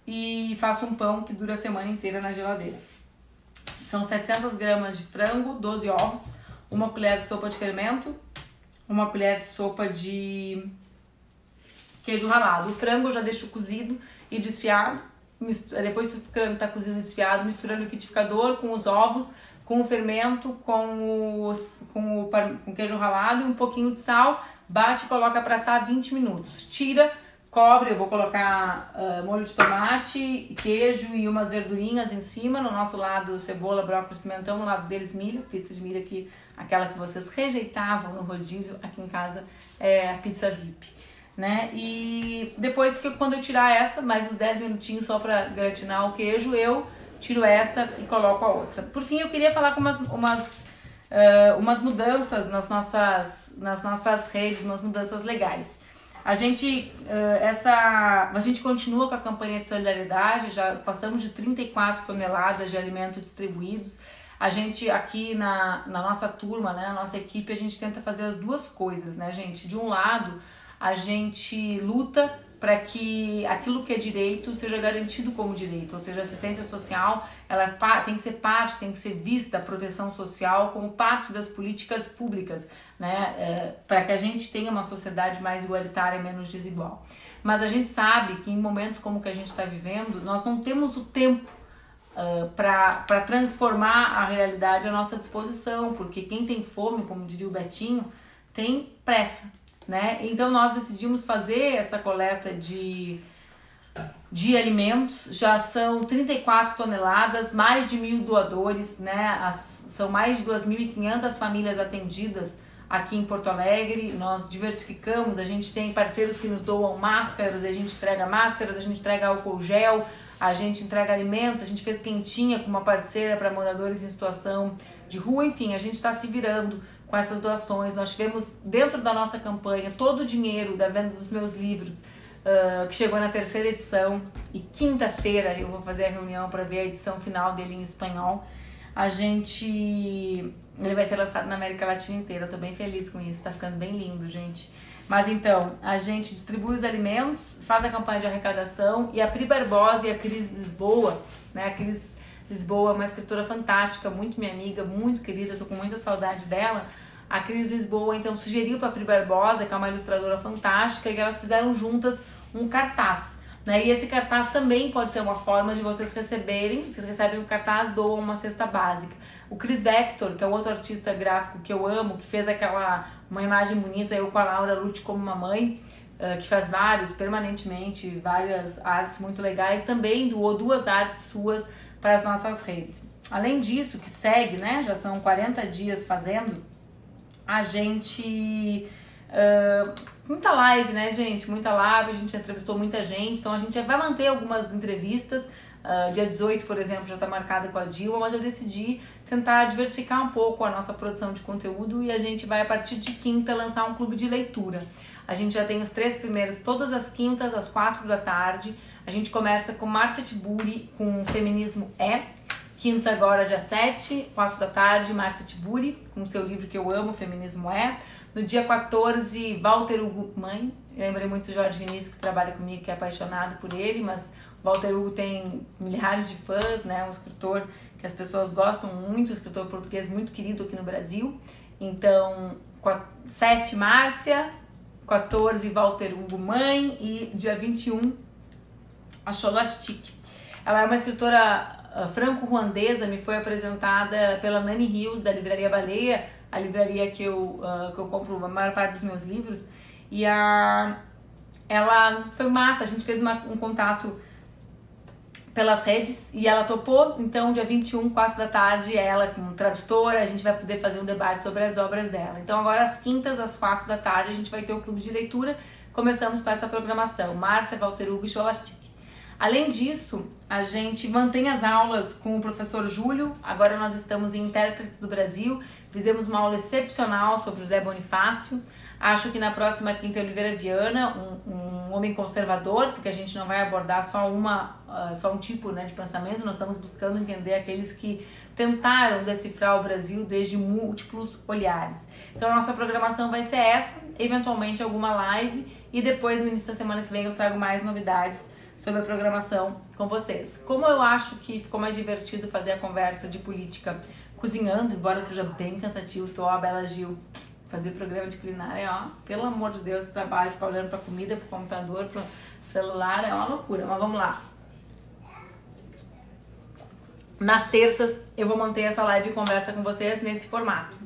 e faço um pão que dura a semana inteira na geladeira. São 700 gramas de frango, 12 ovos, uma colher de sopa de fermento, uma colher de sopa de queijo ralado. O frango eu já deixo cozido e desfiado depois que o frango está cozido desfiado, mistura no liquidificador com os ovos, com o fermento, com, os, com o com queijo ralado e um pouquinho de sal, bate e coloca para assar 20 minutos. Tira, cobre, eu vou colocar uh, molho de tomate, queijo e umas verdurinhas em cima, no nosso lado cebola, brócolis, pimentão, no lado deles milho, pizza de milho aqui, aquela que vocês rejeitavam no rodízio, aqui em casa é a pizza VIP né? E depois que quando eu tirar essa, mais uns 10 minutinhos só para gratinar o queijo, eu tiro essa e coloco a outra. Por fim, eu queria falar com umas, umas, uh, umas mudanças nas nossas, nas nossas redes, umas mudanças legais. A gente, uh, essa, a gente continua com a campanha de solidariedade, já passamos de 34 toneladas de alimentos distribuídos. A gente aqui na, na nossa turma, né, na nossa equipe, a gente tenta fazer as duas coisas, né, gente? De um lado, a gente luta para que aquilo que é direito seja garantido como direito, ou seja, a assistência social ela tem que ser parte, tem que ser vista a proteção social como parte das políticas públicas, né, é, para que a gente tenha uma sociedade mais igualitária, menos desigual. Mas a gente sabe que em momentos como o que a gente está vivendo, nós não temos o tempo uh, para transformar a realidade à nossa disposição, porque quem tem fome, como diria o Betinho, tem pressa né? Então nós decidimos fazer essa coleta de, de alimentos, já são 34 toneladas, mais de mil doadores, né? As, são mais de 2.500 famílias atendidas aqui em Porto Alegre. Nós diversificamos, a gente tem parceiros que nos doam máscaras, a gente entrega máscaras, a gente entrega álcool gel, a gente entrega alimentos, a gente fez quentinha com uma parceira para moradores em situação de rua, enfim, a gente está se virando com essas doações. Nós tivemos dentro da nossa campanha todo o dinheiro da venda dos meus livros, uh, que chegou na terceira edição, e quinta-feira eu vou fazer a reunião para ver a edição final dele em espanhol. A gente. Ele vai ser lançado na América Latina inteira, eu tô bem feliz com isso, tá ficando bem lindo, gente. Mas então, a gente distribui os alimentos, faz a campanha de arrecadação e a Pri Barbosa e a Cris Lisboa, né? A Cris Lisboa é uma escritora fantástica, muito minha amiga, muito querida, tô com muita saudade dela. A Cris Lisboa então sugeriu para a Pri Barbosa, que é uma ilustradora fantástica, e elas fizeram juntas um cartaz. Né? E esse cartaz também pode ser uma forma de vocês receberem, vocês recebem o cartaz, doam uma cesta básica. O Chris Vector, que é outro artista gráfico que eu amo, que fez aquela uma imagem bonita, eu com a Laura Lute como uma mãe, uh, que faz vários permanentemente, várias artes muito legais, também doou duas artes suas para as nossas redes. Além disso, que segue, né? Já são 40 dias fazendo, a gente. Uh, muita live, né, gente? Muita live, a gente entrevistou muita gente, então a gente vai manter algumas entrevistas. Uh, dia 18, por exemplo, já está marcada com a Dilma, mas eu decidi tentar diversificar um pouco a nossa produção de conteúdo e a gente vai, a partir de quinta, lançar um clube de leitura. A gente já tem os três primeiros, todas as quintas, às quatro da tarde. A gente começa com Marta Tiburi, com Feminismo É. Quinta agora, dia 7, 4 da tarde, Marta Tiburi, com seu livro que eu amo, Feminismo É. No dia 14, Walter Hugo Mãe. Lembrei muito do Jorge Vinícius, que trabalha comigo, que é apaixonado por ele, mas Walter Hugo tem milhares de fãs, né? Um escritor que as pessoas gostam muito, um escritor português muito querido aqui no Brasil. Então, 7, Márcia, 14, Walter Hugo Mãe e dia 21, a Cholastic. Ela é uma escritora franco-ruandesa, me foi apresentada pela Nani Rios, da Livraria Baleia, a livraria que eu, uh, que eu compro a maior parte dos meus livros. E a, ela foi massa, a gente fez uma, um contato pelas redes e ela topou. Então, dia 21, 4 da tarde, ela, como tradutora, a gente vai poder fazer um debate sobre as obras dela. Então, agora às quintas, às 4 da tarde, a gente vai ter o clube de leitura começamos com essa programação, Márcia, Walter Hugo e Cholastic. Além disso, a gente mantém as aulas com o professor Júlio, agora nós estamos em Intérprete do Brasil, fizemos uma aula excepcional sobre o Zé Bonifácio, Acho que na próxima quinta Oliveira Viana, um, um, homem conservador, porque a gente não vai abordar só uma, uh, só um tipo né, de pensamento, nós estamos buscando entender aqueles que tentaram decifrar o Brasil desde múltiplos olhares. Então a nossa programação vai ser essa, eventualmente alguma live e depois no início da semana que vem eu trago mais novidades sobre a programação com vocês. Como eu acho que ficou mais divertido fazer a conversa de política cozinhando, embora seja bem cansativo, tô a Bela Gil fazer programa de culinária, ó, pelo amor de Deus, trabalho, ficar olhando pra comida, pro computador, pro celular, é uma loucura. Mas vamos lá. Nas terças eu vou manter essa live e conversa com vocês nesse formato.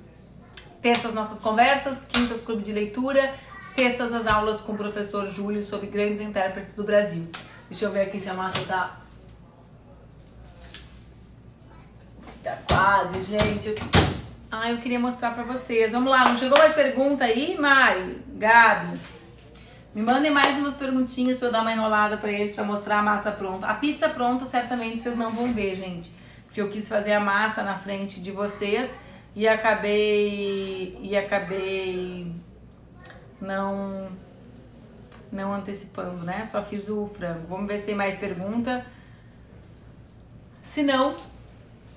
Terças nossas conversas, quintas clube de leitura, sextas as aulas com o professor Júlio sobre grandes intérpretes do Brasil. Deixa eu ver aqui se a massa tá Tá quase, gente. Ah, eu queria mostrar pra vocês. Vamos lá, não chegou mais pergunta aí, Mari? Gabi? Me mandem mais umas perguntinhas pra eu dar uma enrolada pra eles pra mostrar a massa pronta. A pizza pronta certamente vocês não vão ver, gente. Porque eu quis fazer a massa na frente de vocês e acabei. E acabei não não antecipando, né? Só fiz o frango. Vamos ver se tem mais pergunta. Se não, o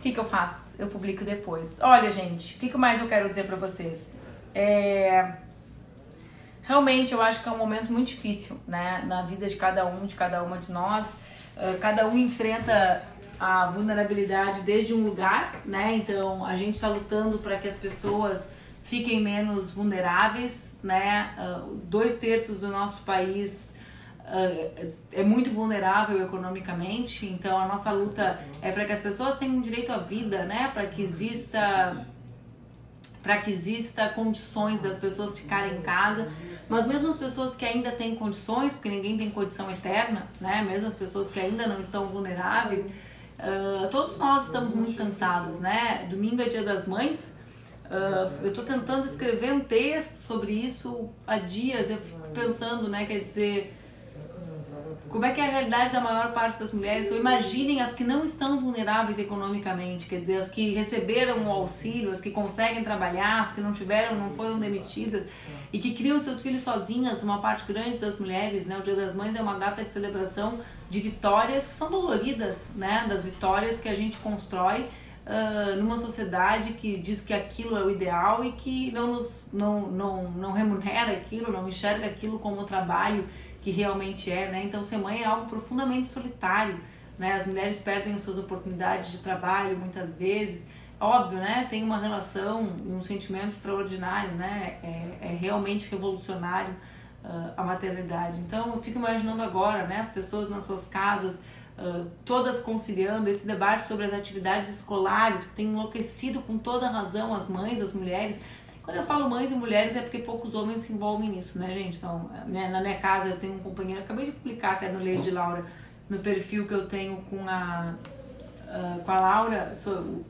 que, que eu faço? Eu publico depois. Olha, gente, o que, que mais eu quero dizer pra vocês? É... Realmente, eu acho que é um momento muito difícil, né? Na vida de cada um, de cada uma de nós. Uh, cada um enfrenta a vulnerabilidade desde um lugar, né? Então, a gente está lutando para que as pessoas fiquem menos vulneráveis, né? Uh, dois terços do nosso país uh, é muito vulnerável economicamente, então a nossa luta é para que as pessoas tenham direito à vida, né? Para que exista para que exista condições das pessoas ficarem em casa, mas mesmo as pessoas que ainda têm condições, porque ninguém tem condição eterna, né? Mesmo as pessoas que ainda não estão vulneráveis, uh, todos nós estamos muito cansados, né? Domingo é Dia das Mães. Uh, eu estou tentando escrever um texto sobre isso há dias. Eu fico pensando, né? Quer dizer, como é que é a realidade da maior parte das mulheres? Então, imaginem as que não estão vulneráveis economicamente, quer dizer, as que receberam o auxílio, as que conseguem trabalhar, as que não tiveram, não foram demitidas e que criam seus filhos sozinhas, uma parte grande das mulheres, né? O Dia das Mães é uma data de celebração de vitórias que são doloridas, né? Das vitórias que a gente constrói numa sociedade que diz que aquilo é o ideal e que não nos não, não, não remunera aquilo, não enxerga aquilo como trabalho que realmente é, né? Então ser mãe é algo profundamente solitário, né? As mulheres perdem suas oportunidades de trabalho muitas vezes. Óbvio, né? Tem uma relação e um sentimento extraordinário, né? É, é realmente revolucionário uh, a maternidade. Então eu fico imaginando agora, né? As pessoas nas suas casas, todas conciliando esse debate sobre as atividades escolares que tem enlouquecido com toda razão as mães, as mulheres quando eu falo mães e mulheres é porque poucos homens se envolvem nisso, né, gente? Então, né, na minha casa eu tenho um companheiro, acabei de publicar até no Lady Laura, no perfil que eu tenho com a, uh, com a Laura,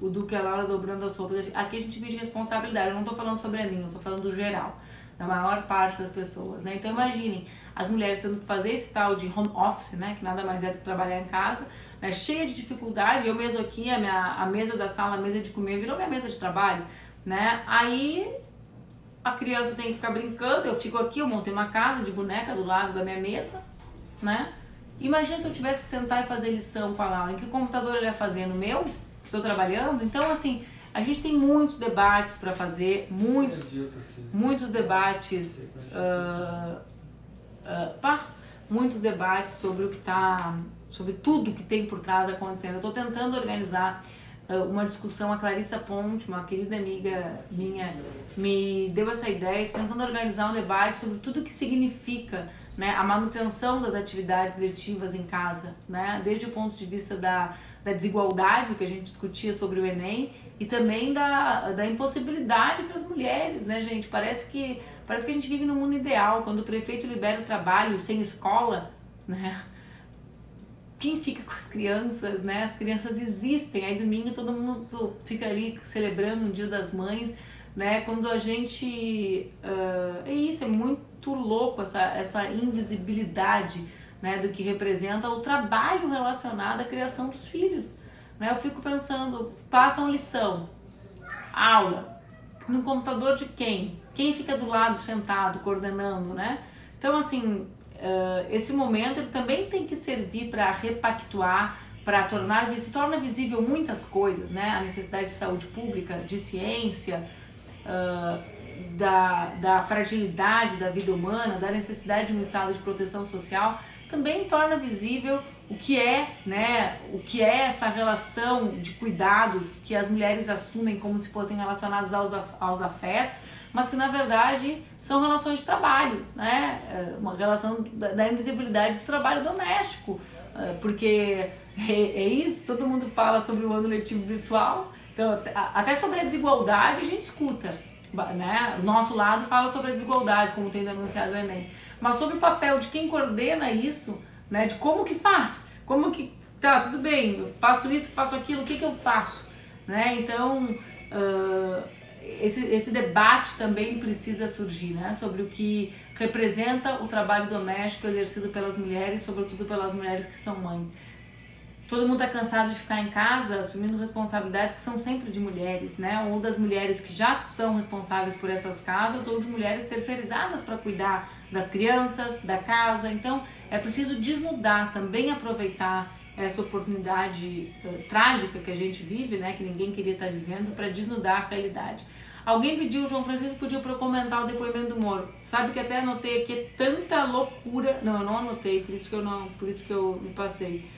o Duque e a Laura dobrando as roupas. Aqui a gente divide responsabilidade, eu não tô falando sobre a mim, eu tô falando do geral, da maior parte das pessoas, né? Então imaginem, as mulheres tendo que fazer esse tal de home office, né, que nada mais é do que trabalhar em casa, né, cheia de dificuldade, eu mesmo aqui, a, minha, a mesa da sala, a mesa de comer, virou minha mesa de trabalho, né? Aí a criança tem que ficar brincando, eu fico aqui, eu montei uma casa de boneca do lado da minha mesa, né? Imagina se eu tivesse que sentar e fazer lição com a Laura, em que computador ele ia fazer? No meu? Estou trabalhando? Então, assim, a gente tem muitos debates para fazer, muitos, muitos debates, uh, uh, pá, muitos debates sobre o que está, sobre tudo que tem por trás acontecendo. Eu estou tentando organizar ah, uma discussão, a Clarissa Ponte, uma querida amiga minha, me deu essa ideia, estou tentando organizar um debate sobre tudo o que significa né, a manutenção das atividades letivas em casa, né, desde o ponto de vista da, da desigualdade, o que a gente discutia sobre o Enem, e também da, da impossibilidade para as mulheres, né, gente? Parece que, parece que a gente vive num mundo ideal, quando o prefeito libera o trabalho sem escola, né? quem fica com as crianças, né? As crianças existem. Aí domingo todo mundo fica ali celebrando o Dia das Mães, né? Quando a gente. Uh, é isso, é muito louco essa, essa invisibilidade né, do que representa o trabalho relacionado à criação dos filhos. Eu fico pensando, passam lição, aula, no computador de quem? Quem fica do lado sentado, coordenando, né? Então, assim, uh, esse momento ele também tem que servir para repactuar, para tornar, se torna visível muitas coisas, né? A necessidade de saúde pública, de ciência, uh, da, da fragilidade da vida humana, da necessidade de um estado de proteção social, também torna visível o que é, né, o que é essa relação de cuidados que as mulheres assumem como se fossem relacionadas aos, aos afetos, mas que na verdade são relações de trabalho, né, é, uma relação da, da invisibilidade do trabalho doméstico, é, porque é, é isso, todo mundo fala sobre o ano letivo virtual, então até sobre a desigualdade a gente escuta, né, o nosso lado fala sobre a desigualdade, como tem denunciado o Enem, mas sobre o papel de quem coordena isso, né? De como que faz, como que tá tudo bem, eu faço isso, faço aquilo, o que que eu faço, né? Então uh, esse, esse debate também precisa surgir, né? Sobre o que representa o trabalho doméstico exercido pelas mulheres, sobretudo pelas mulheres que são mães. Todo mundo está cansado de ficar em casa assumindo responsabilidades que são sempre de mulheres, né? Ou das mulheres que já são responsáveis por essas casas, ou de mulheres terceirizadas para cuidar das crianças, da casa. Então, é preciso desnudar, também aproveitar essa oportunidade uh, trágica que a gente vive, né, que ninguém queria estar vivendo, para desnudar a realidade. Alguém pediu, João Francisco pediu para eu comentar o depoimento do Moro. Sabe que até anotei aqui é tanta loucura. Não, eu não anotei, por isso que eu não, por isso que eu me passei.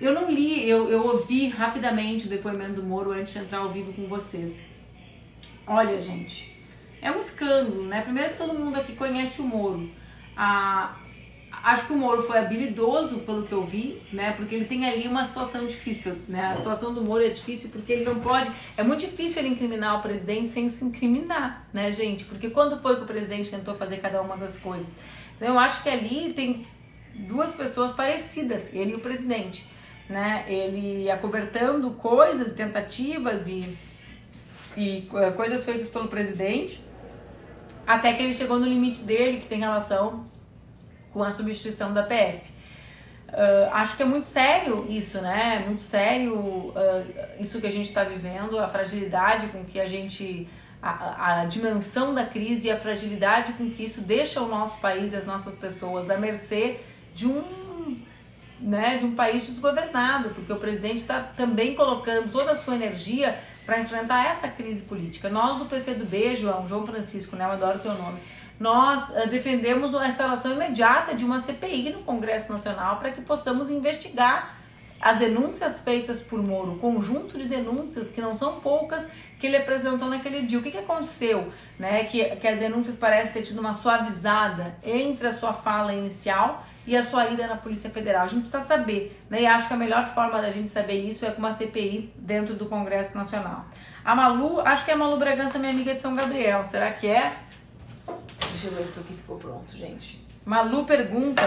Eu não li, eu, eu ouvi rapidamente o depoimento do Moro antes de entrar ao vivo com vocês. Olha, gente, é um escândalo, né? Primeiro que todo mundo aqui conhece o Moro. A, acho que o Moro foi habilidoso, pelo que eu vi, né? Porque ele tem ali uma situação difícil, né? A situação do Moro é difícil porque ele não pode. É muito difícil ele incriminar o presidente sem se incriminar, né, gente? Porque quando foi que o presidente tentou fazer cada uma das coisas? Então eu acho que ali tem duas pessoas parecidas, ele e o presidente né? Ele acobertando coisas, tentativas e, e eh, coisas feitas pelo presidente, até que ele chegou no limite dele, que tem relação com a substituição da PF. Uh, ah, acho que é muito sério isso, né? Muito sério uh, isso que a gente está vivendo, a fragilidade com que a gente. A, a, dimensão da crise e a fragilidade com que isso deixa o nosso país e as nossas pessoas à mercê de um né, de um país desgovernado, porque o presidente está também colocando toda a sua energia para enfrentar essa crise política. Nós do PCdoB, João, João Francisco, né, eu adoro teu nome, nós uh, defendemos a instalação imediata de uma CPI no Congresso Nacional para que possamos investigar as denúncias feitas por Moro, o conjunto de denúncias que não são poucas que ele apresentou naquele dia. O que, que aconteceu? Né? Que, que as denúncias parecem ter tido uma suavizada entre a sua fala inicial e a sua ida na Polícia Federal. A gente precisa saber, né? E acho que a melhor forma da gente saber isso é com uma CPI dentro do Congresso Nacional. A Malu, acho que é a Malu Bragança, minha amiga de São Gabriel. Será que é? Deixa eu ver se aqui ficou pronto, gente. Malu pergunta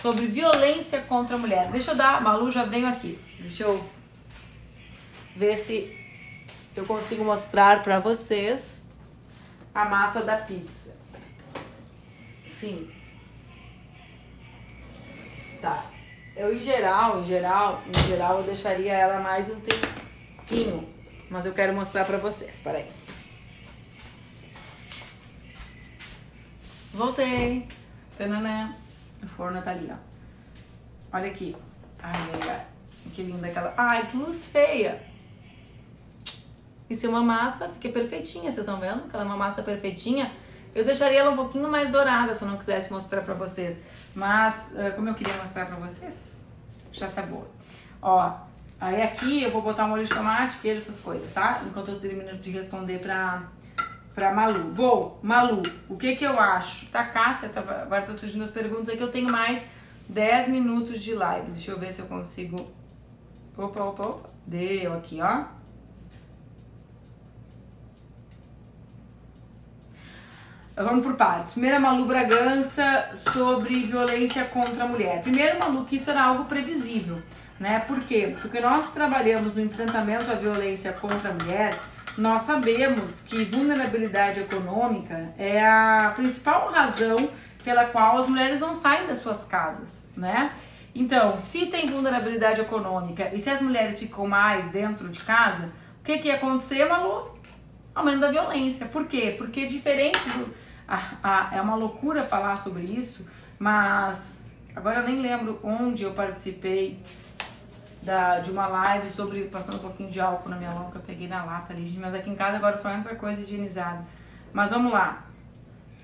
sobre violência contra a mulher. Deixa eu dar, Malu já veio aqui. Deixa eu ver se eu consigo mostrar para vocês a massa da pizza. Sim, Tá. Eu, em geral, em geral, em geral, eu deixaria ela mais um tempinho. Mas eu quero mostrar pra vocês. Peraí. Voltei. Tananã. O forno tá ali, ó. Olha aqui. Ai, ai. Que linda aquela. Ai, que luz feia. Isso é uma massa, fica perfeitinha, vocês estão vendo? Aquela é uma massa perfeitinha. Eu deixaria ela um pouquinho mais dourada se eu não quisesse mostrar pra vocês. Mas, eh, como eu queria mostrar pra vocês, já tá boa. Ó, aí aqui eu vou botar molho de tomate, queijo, essas coisas, tá? Enquanto eu termino de responder pra, pra Malu. Vou, Malu, o que que eu acho? Tá, Cássia, tá, agora tá surgindo as perguntas, que eu tenho mais 10 minutos de live. Deixa eu ver se eu consigo... Opa, opa, opa. Deu aqui, ó. Vamos por partes. Primeiro, a Malu Bragança sobre violência contra a mulher. Primeiro, Malu, que isso era algo previsível, né? Por quê? Porque nós que trabalhamos no enfrentamento à violência contra a mulher, nós sabemos que vulnerabilidade econômica é a principal razão pela qual as mulheres não saem das suas casas, né? Então, se tem vulnerabilidade econômica e se as mulheres ficam mais dentro de casa, o que, que ia acontecer, Malu? Aumento da violência. Por quê? Porque diferente do. é uma loucura falar sobre isso, mas agora eu nem lembro onde eu participei da, de uma live sobre passando um pouquinho de álcool na minha mão, que eu peguei na lata ali, mas aqui em casa agora só entra coisa higienizada. Mas vamos lá.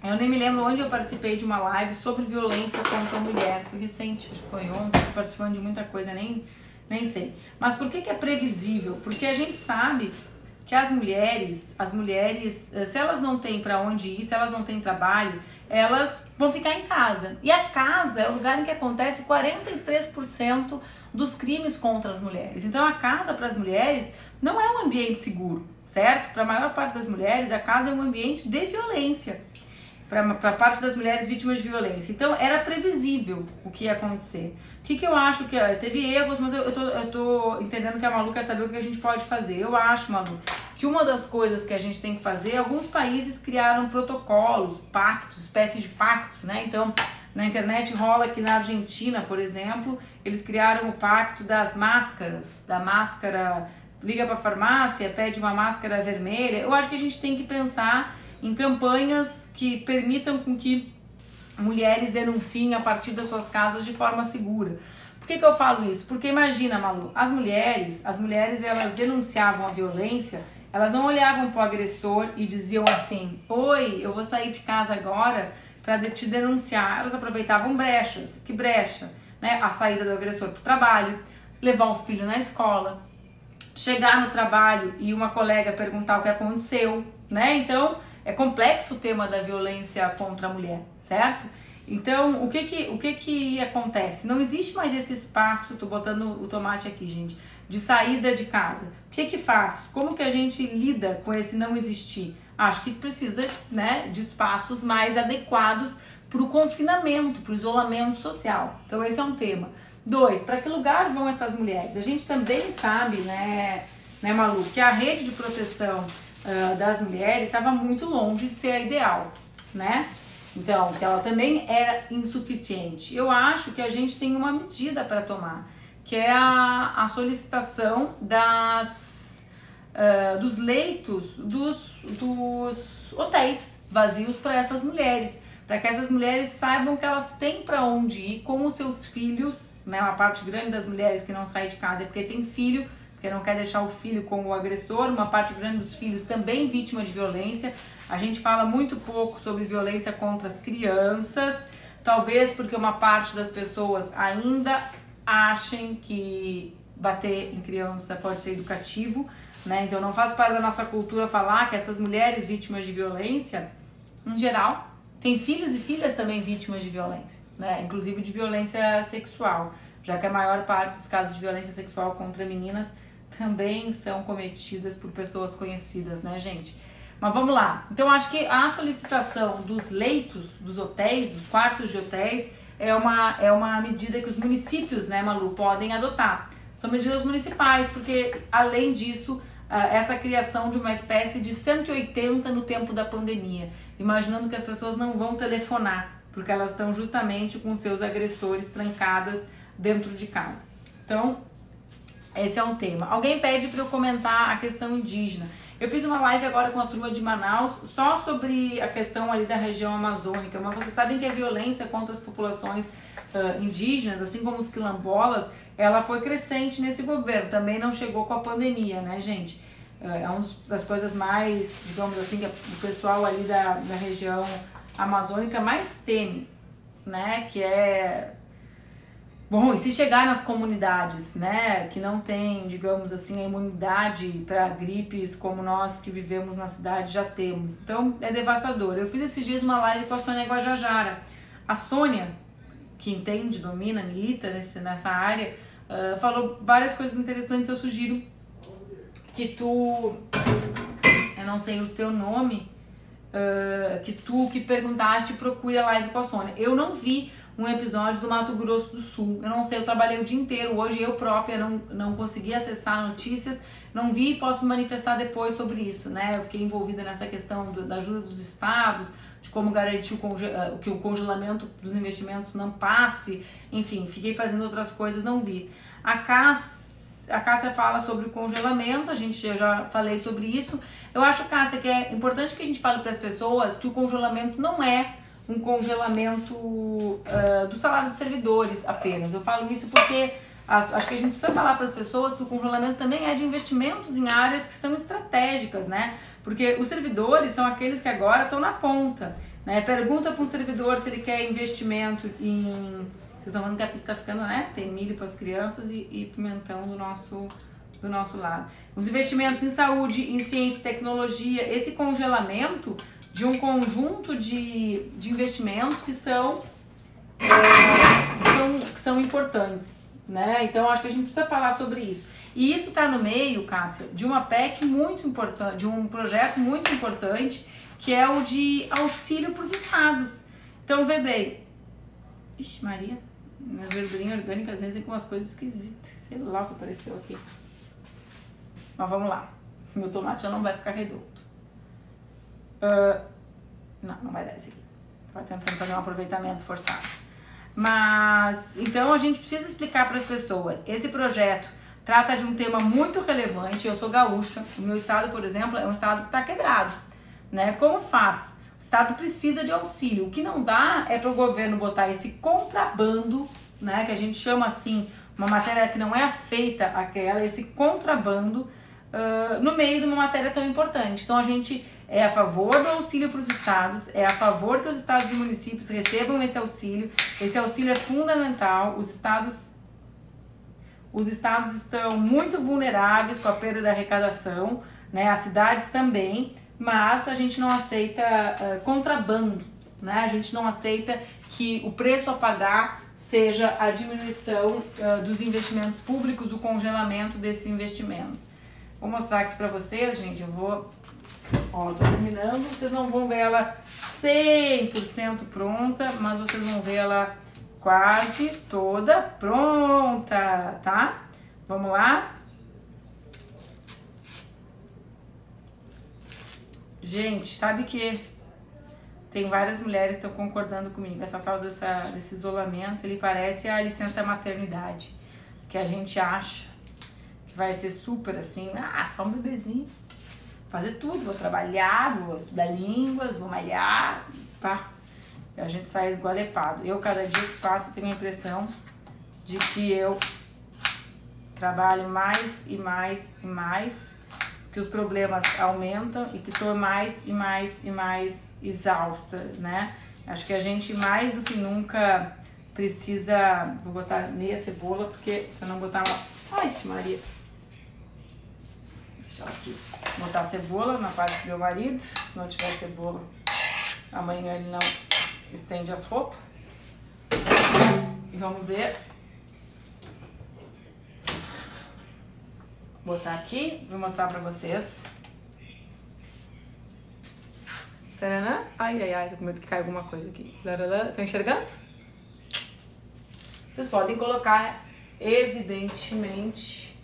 Eu nem me lembro onde eu participei de uma live sobre violência contra a mulher. Foi recente, acho que foi ontem, participando de muita coisa, nem, nem sei. Mas por que, que é previsível? Porque a gente sabe que as mulheres, as mulheres, eh, se elas não têm para onde ir, se elas não têm trabalho, elas vão ficar em casa. E a casa é o lugar em que acontece 43% dos crimes contra as mulheres. Então a casa para as mulheres não é um ambiente seguro, certo? Para a maior parte das mulheres, a casa é um ambiente de violência para parte das mulheres vítimas de violência. Então era previsível o que ia acontecer. O que, que eu acho que teve erros, mas eu, eu, tô, eu tô entendendo que a Malu quer saber o que a gente pode fazer. Eu acho, Malu, que uma das coisas que a gente tem que fazer, alguns países criaram protocolos, pactos, espécies de pactos, né? Então, na internet rola que na Argentina, por exemplo, eles criaram o pacto das máscaras, da máscara, liga para farmácia, pede uma máscara vermelha. Eu acho que a gente tem que pensar em campanhas que permitam com que mulheres denunciem a partir das suas casas de forma segura. Por que, que eu falo isso? Porque imagina, Malu, as mulheres, as mulheres elas denunciavam a violência, elas não olhavam para o agressor e diziam assim: Oi, eu vou sair de casa agora para te denunciar. Elas aproveitavam brechas. Que brecha? Né? A saída do agressor para o trabalho, levar o filho na escola, chegar no trabalho e uma colega perguntar o que aconteceu, né? Então, é complexo o tema da violência contra a mulher, certo? Então, o que que, o que que acontece? Não existe mais esse espaço, tô botando o tomate aqui, gente, de saída de casa. O que que faz? Como que a gente lida com esse não existir? Acho que precisa, né, de espaços mais adequados para o confinamento, para o isolamento social. Então, esse é um tema. Dois, para que lugar vão essas mulheres? A gente também sabe, né, né, Malu, que a rede de proteção uh, das mulheres estava muito longe de ser a ideal, né? Então, que ela também era insuficiente. Eu acho que a gente tem uma medida para tomar, que é a, a solicitação das, uh, dos leitos dos, dos hotéis vazios para essas mulheres, para que essas mulheres saibam que elas têm para onde ir com os seus filhos, né? Uma parte grande das mulheres que não sai de casa é porque tem filho porque não quer deixar o filho com o agressor, uma parte grande dos filhos também vítima de violência. A gente fala muito pouco sobre violência contra as crianças, talvez porque uma parte das pessoas ainda achem que bater em criança pode ser educativo, né? Então não faz parte da nossa cultura falar que essas mulheres vítimas de violência, em geral, têm filhos e filhas também vítimas de violência, né? Inclusive de violência sexual, já que a maior parte dos casos de violência sexual contra meninas também são cometidas por pessoas conhecidas, né, gente? Mas vamos lá. Então, acho que a solicitação dos leitos dos hotéis, dos quartos de hotéis, é uma, é uma medida que os municípios, né, Malu, podem adotar. São medidas municipais, porque além disso, essa criação de uma espécie de 180 no tempo da pandemia, imaginando que as pessoas não vão telefonar, porque elas estão justamente com seus agressores trancadas dentro de casa. Então, esse é um tema. Alguém pede para eu comentar a questão indígena. Eu fiz uma live agora com a turma de Manaus só sobre a questão ali da região amazônica, mas vocês sabem que a violência contra as populações uh, indígenas, assim como os quilombolas, ela foi crescente nesse governo. Também não chegou com a pandemia, né, gente? É uma das coisas mais, digamos assim, que o pessoal ali da, da região amazônica mais teme, né? Que é Bom, e se chegar nas comunidades, né, que não tem, digamos assim, a imunidade para gripes como nós que vivemos na cidade já temos. Então, é devastador. Eu fiz esses dias uma live com a Sônia Guajajara. A Sônia, que entende, domina, milita nesse, nessa área, uh, falou várias coisas interessantes. Eu sugiro que tu, eu não sei o teu nome, uh, que tu que perguntaste procure a live com a Sônia. Eu não vi um episódio do Mato Grosso do Sul. Eu não sei, eu trabalhei o dia inteiro hoje, eu própria não, não consegui acessar notícias. não vi e posso me manifestar depois sobre isso, né? Eu fiquei envolvida nessa questão do, da ajuda dos estados, de como garantir o eh, que o congelamento dos investimentos não passe, enfim, fiquei fazendo outras coisas, não vi. A Cássia, a Cássia fala sobre o congelamento, a gente já, falei sobre isso. Eu acho, Cássia, que é importante que a gente fale para as pessoas que o congelamento não é um congelamento uh, do salário dos servidores apenas. Eu falo isso porque acho que a gente precisa falar para as pessoas que o congelamento também é de investimentos em áreas que são estratégicas, né? Porque os servidores são aqueles que agora estão na ponta. Né? Pergunta para um servidor se ele quer investimento em. Vocês estão falando que a pizza está ficando, né? Tem milho para as crianças e, e pimentão do nosso, do nosso lado. Os investimentos em saúde, em ciência e tecnologia, esse congelamento de um conjunto de, de investimentos que são, é, são, que são importantes. Né? Então, acho que a gente precisa falar sobre isso. E isso está no meio, Cássia, de uma PEC muito importante, de um projeto muito importante, que é o de auxílio para os estados. Então, vê bem. Ixi, Maria, minhas verdurinhas orgânicas às vezes tem com umas coisas esquisitas. Sei lá o que apareceu aqui. Mas vamos lá. Meu tomate já não vai ficar redondo. Uh, não, não vai dar esse aqui. Vai tentando fazer um aproveitamento forçado. Mas, então a gente precisa explicar para as pessoas. Esse projeto trata de um tema muito relevante. Eu sou gaúcha. O meu estado, por exemplo, é um estado que está quebrado. Né? Como faz? O estado precisa de auxílio. O que não dá é para o governo botar esse contrabando, né? que a gente chama assim, uma matéria que não é feita aquela, esse contrabando, uh, no meio de uma matéria tão importante. Então a gente é a favor do auxílio para os estados, é a favor que os estados e municípios recebam esse auxílio. Esse auxílio é fundamental. Os estados os estados estão muito vulneráveis com a perda da arrecadação, né? As cidades também, mas a gente não aceita uh, contrabando, né? A gente não aceita que o preço a pagar seja a diminuição uh, dos investimentos públicos, o congelamento desses investimentos. Vou mostrar aqui para vocês, gente. Eu vou Ó, tô terminando. Vocês não vão ver ela 100% pronta, mas vocês vão ver ela quase toda pronta, tá? Vamos lá? Gente, sabe que tem várias mulheres que estão concordando comigo. Essa tal dessa, desse isolamento, ele parece a licença maternidade. Que a gente acha que vai ser super assim, ah, só um bebezinho fazer tudo, vou trabalhar, vou estudar línguas, vou malhar, pá. E a gente sai esgualepado. Eu, cada dia que passa, tenho a impressão de que eu trabalho mais e mais e mais, que os problemas aumentam e que estou mais e mais e mais exausta, né? Acho que a gente mais do que nunca precisa. Vou botar meia cebola, porque se eu não botar. Ai, Maria! Deixa eu aqui botar cebola na parte do meu marido. Se não tiver cebola, amanhã ele não estende as roupas. E vamos ver. Botar aqui, vou mostrar pra vocês. Taranã. Ai, ai, ai, tô com medo que caia alguma coisa aqui. Estão enxergando? Vocês podem colocar, evidentemente,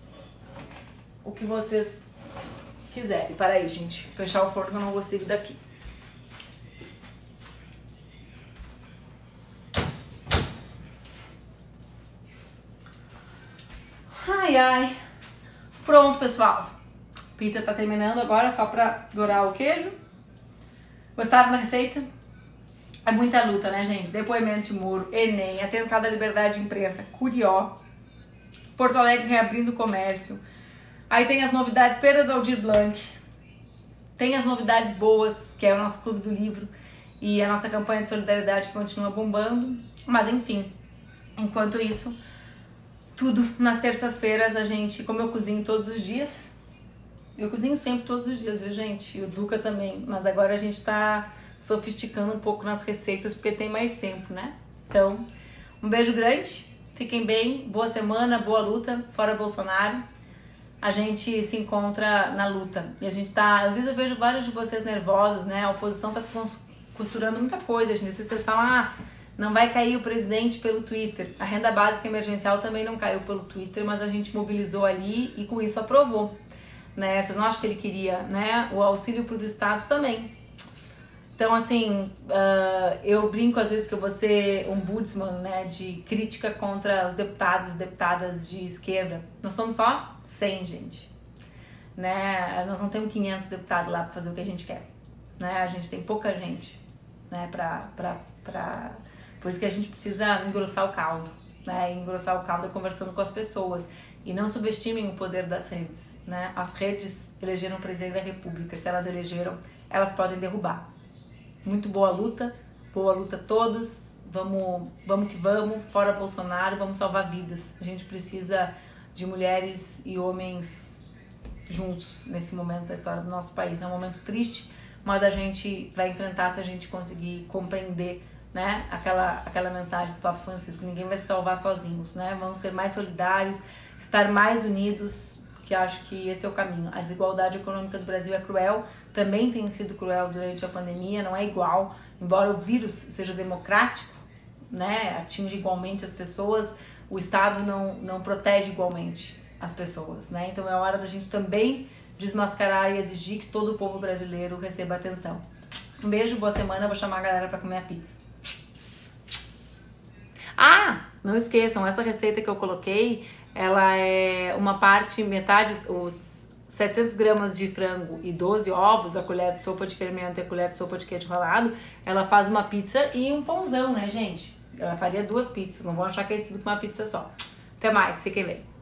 o que vocês quiserem. Para aí, gente. Fechar o forno que eu não sair daqui. Ai, ai. Pronto, pessoal. Pizza tá terminando agora, só pra dourar o queijo. Gostaram da receita? É muita luta, né, gente? Depoimento de muro, Enem, atentado à liberdade de imprensa, Curió, Porto Alegre reabrindo o comércio, Aí tem as novidades, perda do Aldir Blanc. Tem as novidades boas, que é o nosso clube do livro e a nossa campanha de solidariedade que continua bombando. Mas enfim, enquanto isso, tudo nas terças-feiras a gente, como eu cozinho todos os dias, eu cozinho sempre todos os dias, viu, gente? E o Duca também. Mas agora a gente tá sofisticando um pouco nas receitas porque tem mais tempo, né? Então, um beijo grande, fiquem bem, boa semana, boa luta, fora Bolsonaro a gente se encontra na luta. E a gente tá. Às vezes eu vejo vários de vocês nervosos, né? A oposição tá costurando muita coisa, gente. Se vocês falam, ah, não vai cair o presidente pelo Twitter. A renda básica emergencial também não caiu pelo Twitter, mas a gente mobilizou ali e com isso aprovou. né? Vocês não acham que ele queria, né? O auxílio para os estados também. Então, assim, uh, eu brinco às vezes que eu vou ser ombudsman, né, de crítica contra os deputados e deputadas de esquerda. Nós somos só 100, gente. Né? Nós não temos 500 deputados lá para fazer o que a gente quer. Né? A gente tem pouca gente, né, pra... Por isso que a gente precisa engrossar o caldo, né? Engrossar o caldo conversando com as pessoas. E não subestimem o poder das redes, né? As redes elegeram o presidente da república. Se elas elegeram, elas podem derrubar muito boa luta, boa luta a todos. Vamos, vamos que vamos, fora Bolsonaro, vamos salvar vidas. A gente precisa de mulheres e homens juntos nesse momento da história do nosso país. É um momento triste, mas a gente vai enfrentar se a gente conseguir compreender né, aquela, aquela mensagem do Papa Francisco. Ninguém vai se salvar sozinhos, né? Vamos ser mais solidários, estar mais unidos, que acho que esse é o caminho. A desigualdade econômica do Brasil é cruel, também tem sido cruel durante a pandemia, não é igual, embora o vírus seja democrático, né, atinge igualmente as pessoas, o Estado não, não protege igualmente as pessoas, né? Então é hora da gente também desmascarar e exigir que todo o povo brasileiro receba atenção. Um beijo, boa semana, vou chamar a galera para comer a pizza. Ah, não esqueçam, essa receita que eu coloquei, ela é uma parte, metade, os 700 gramas de frango e 12 ovos, a colher de sopa de fermento e a colher de sopa de queijo ralado, ela faz uma pizza e um pãozão, né, gente? Ela faria duas pizzas, não vão achar que é isso tudo com uma pizza só. Até mais, fiquem bem.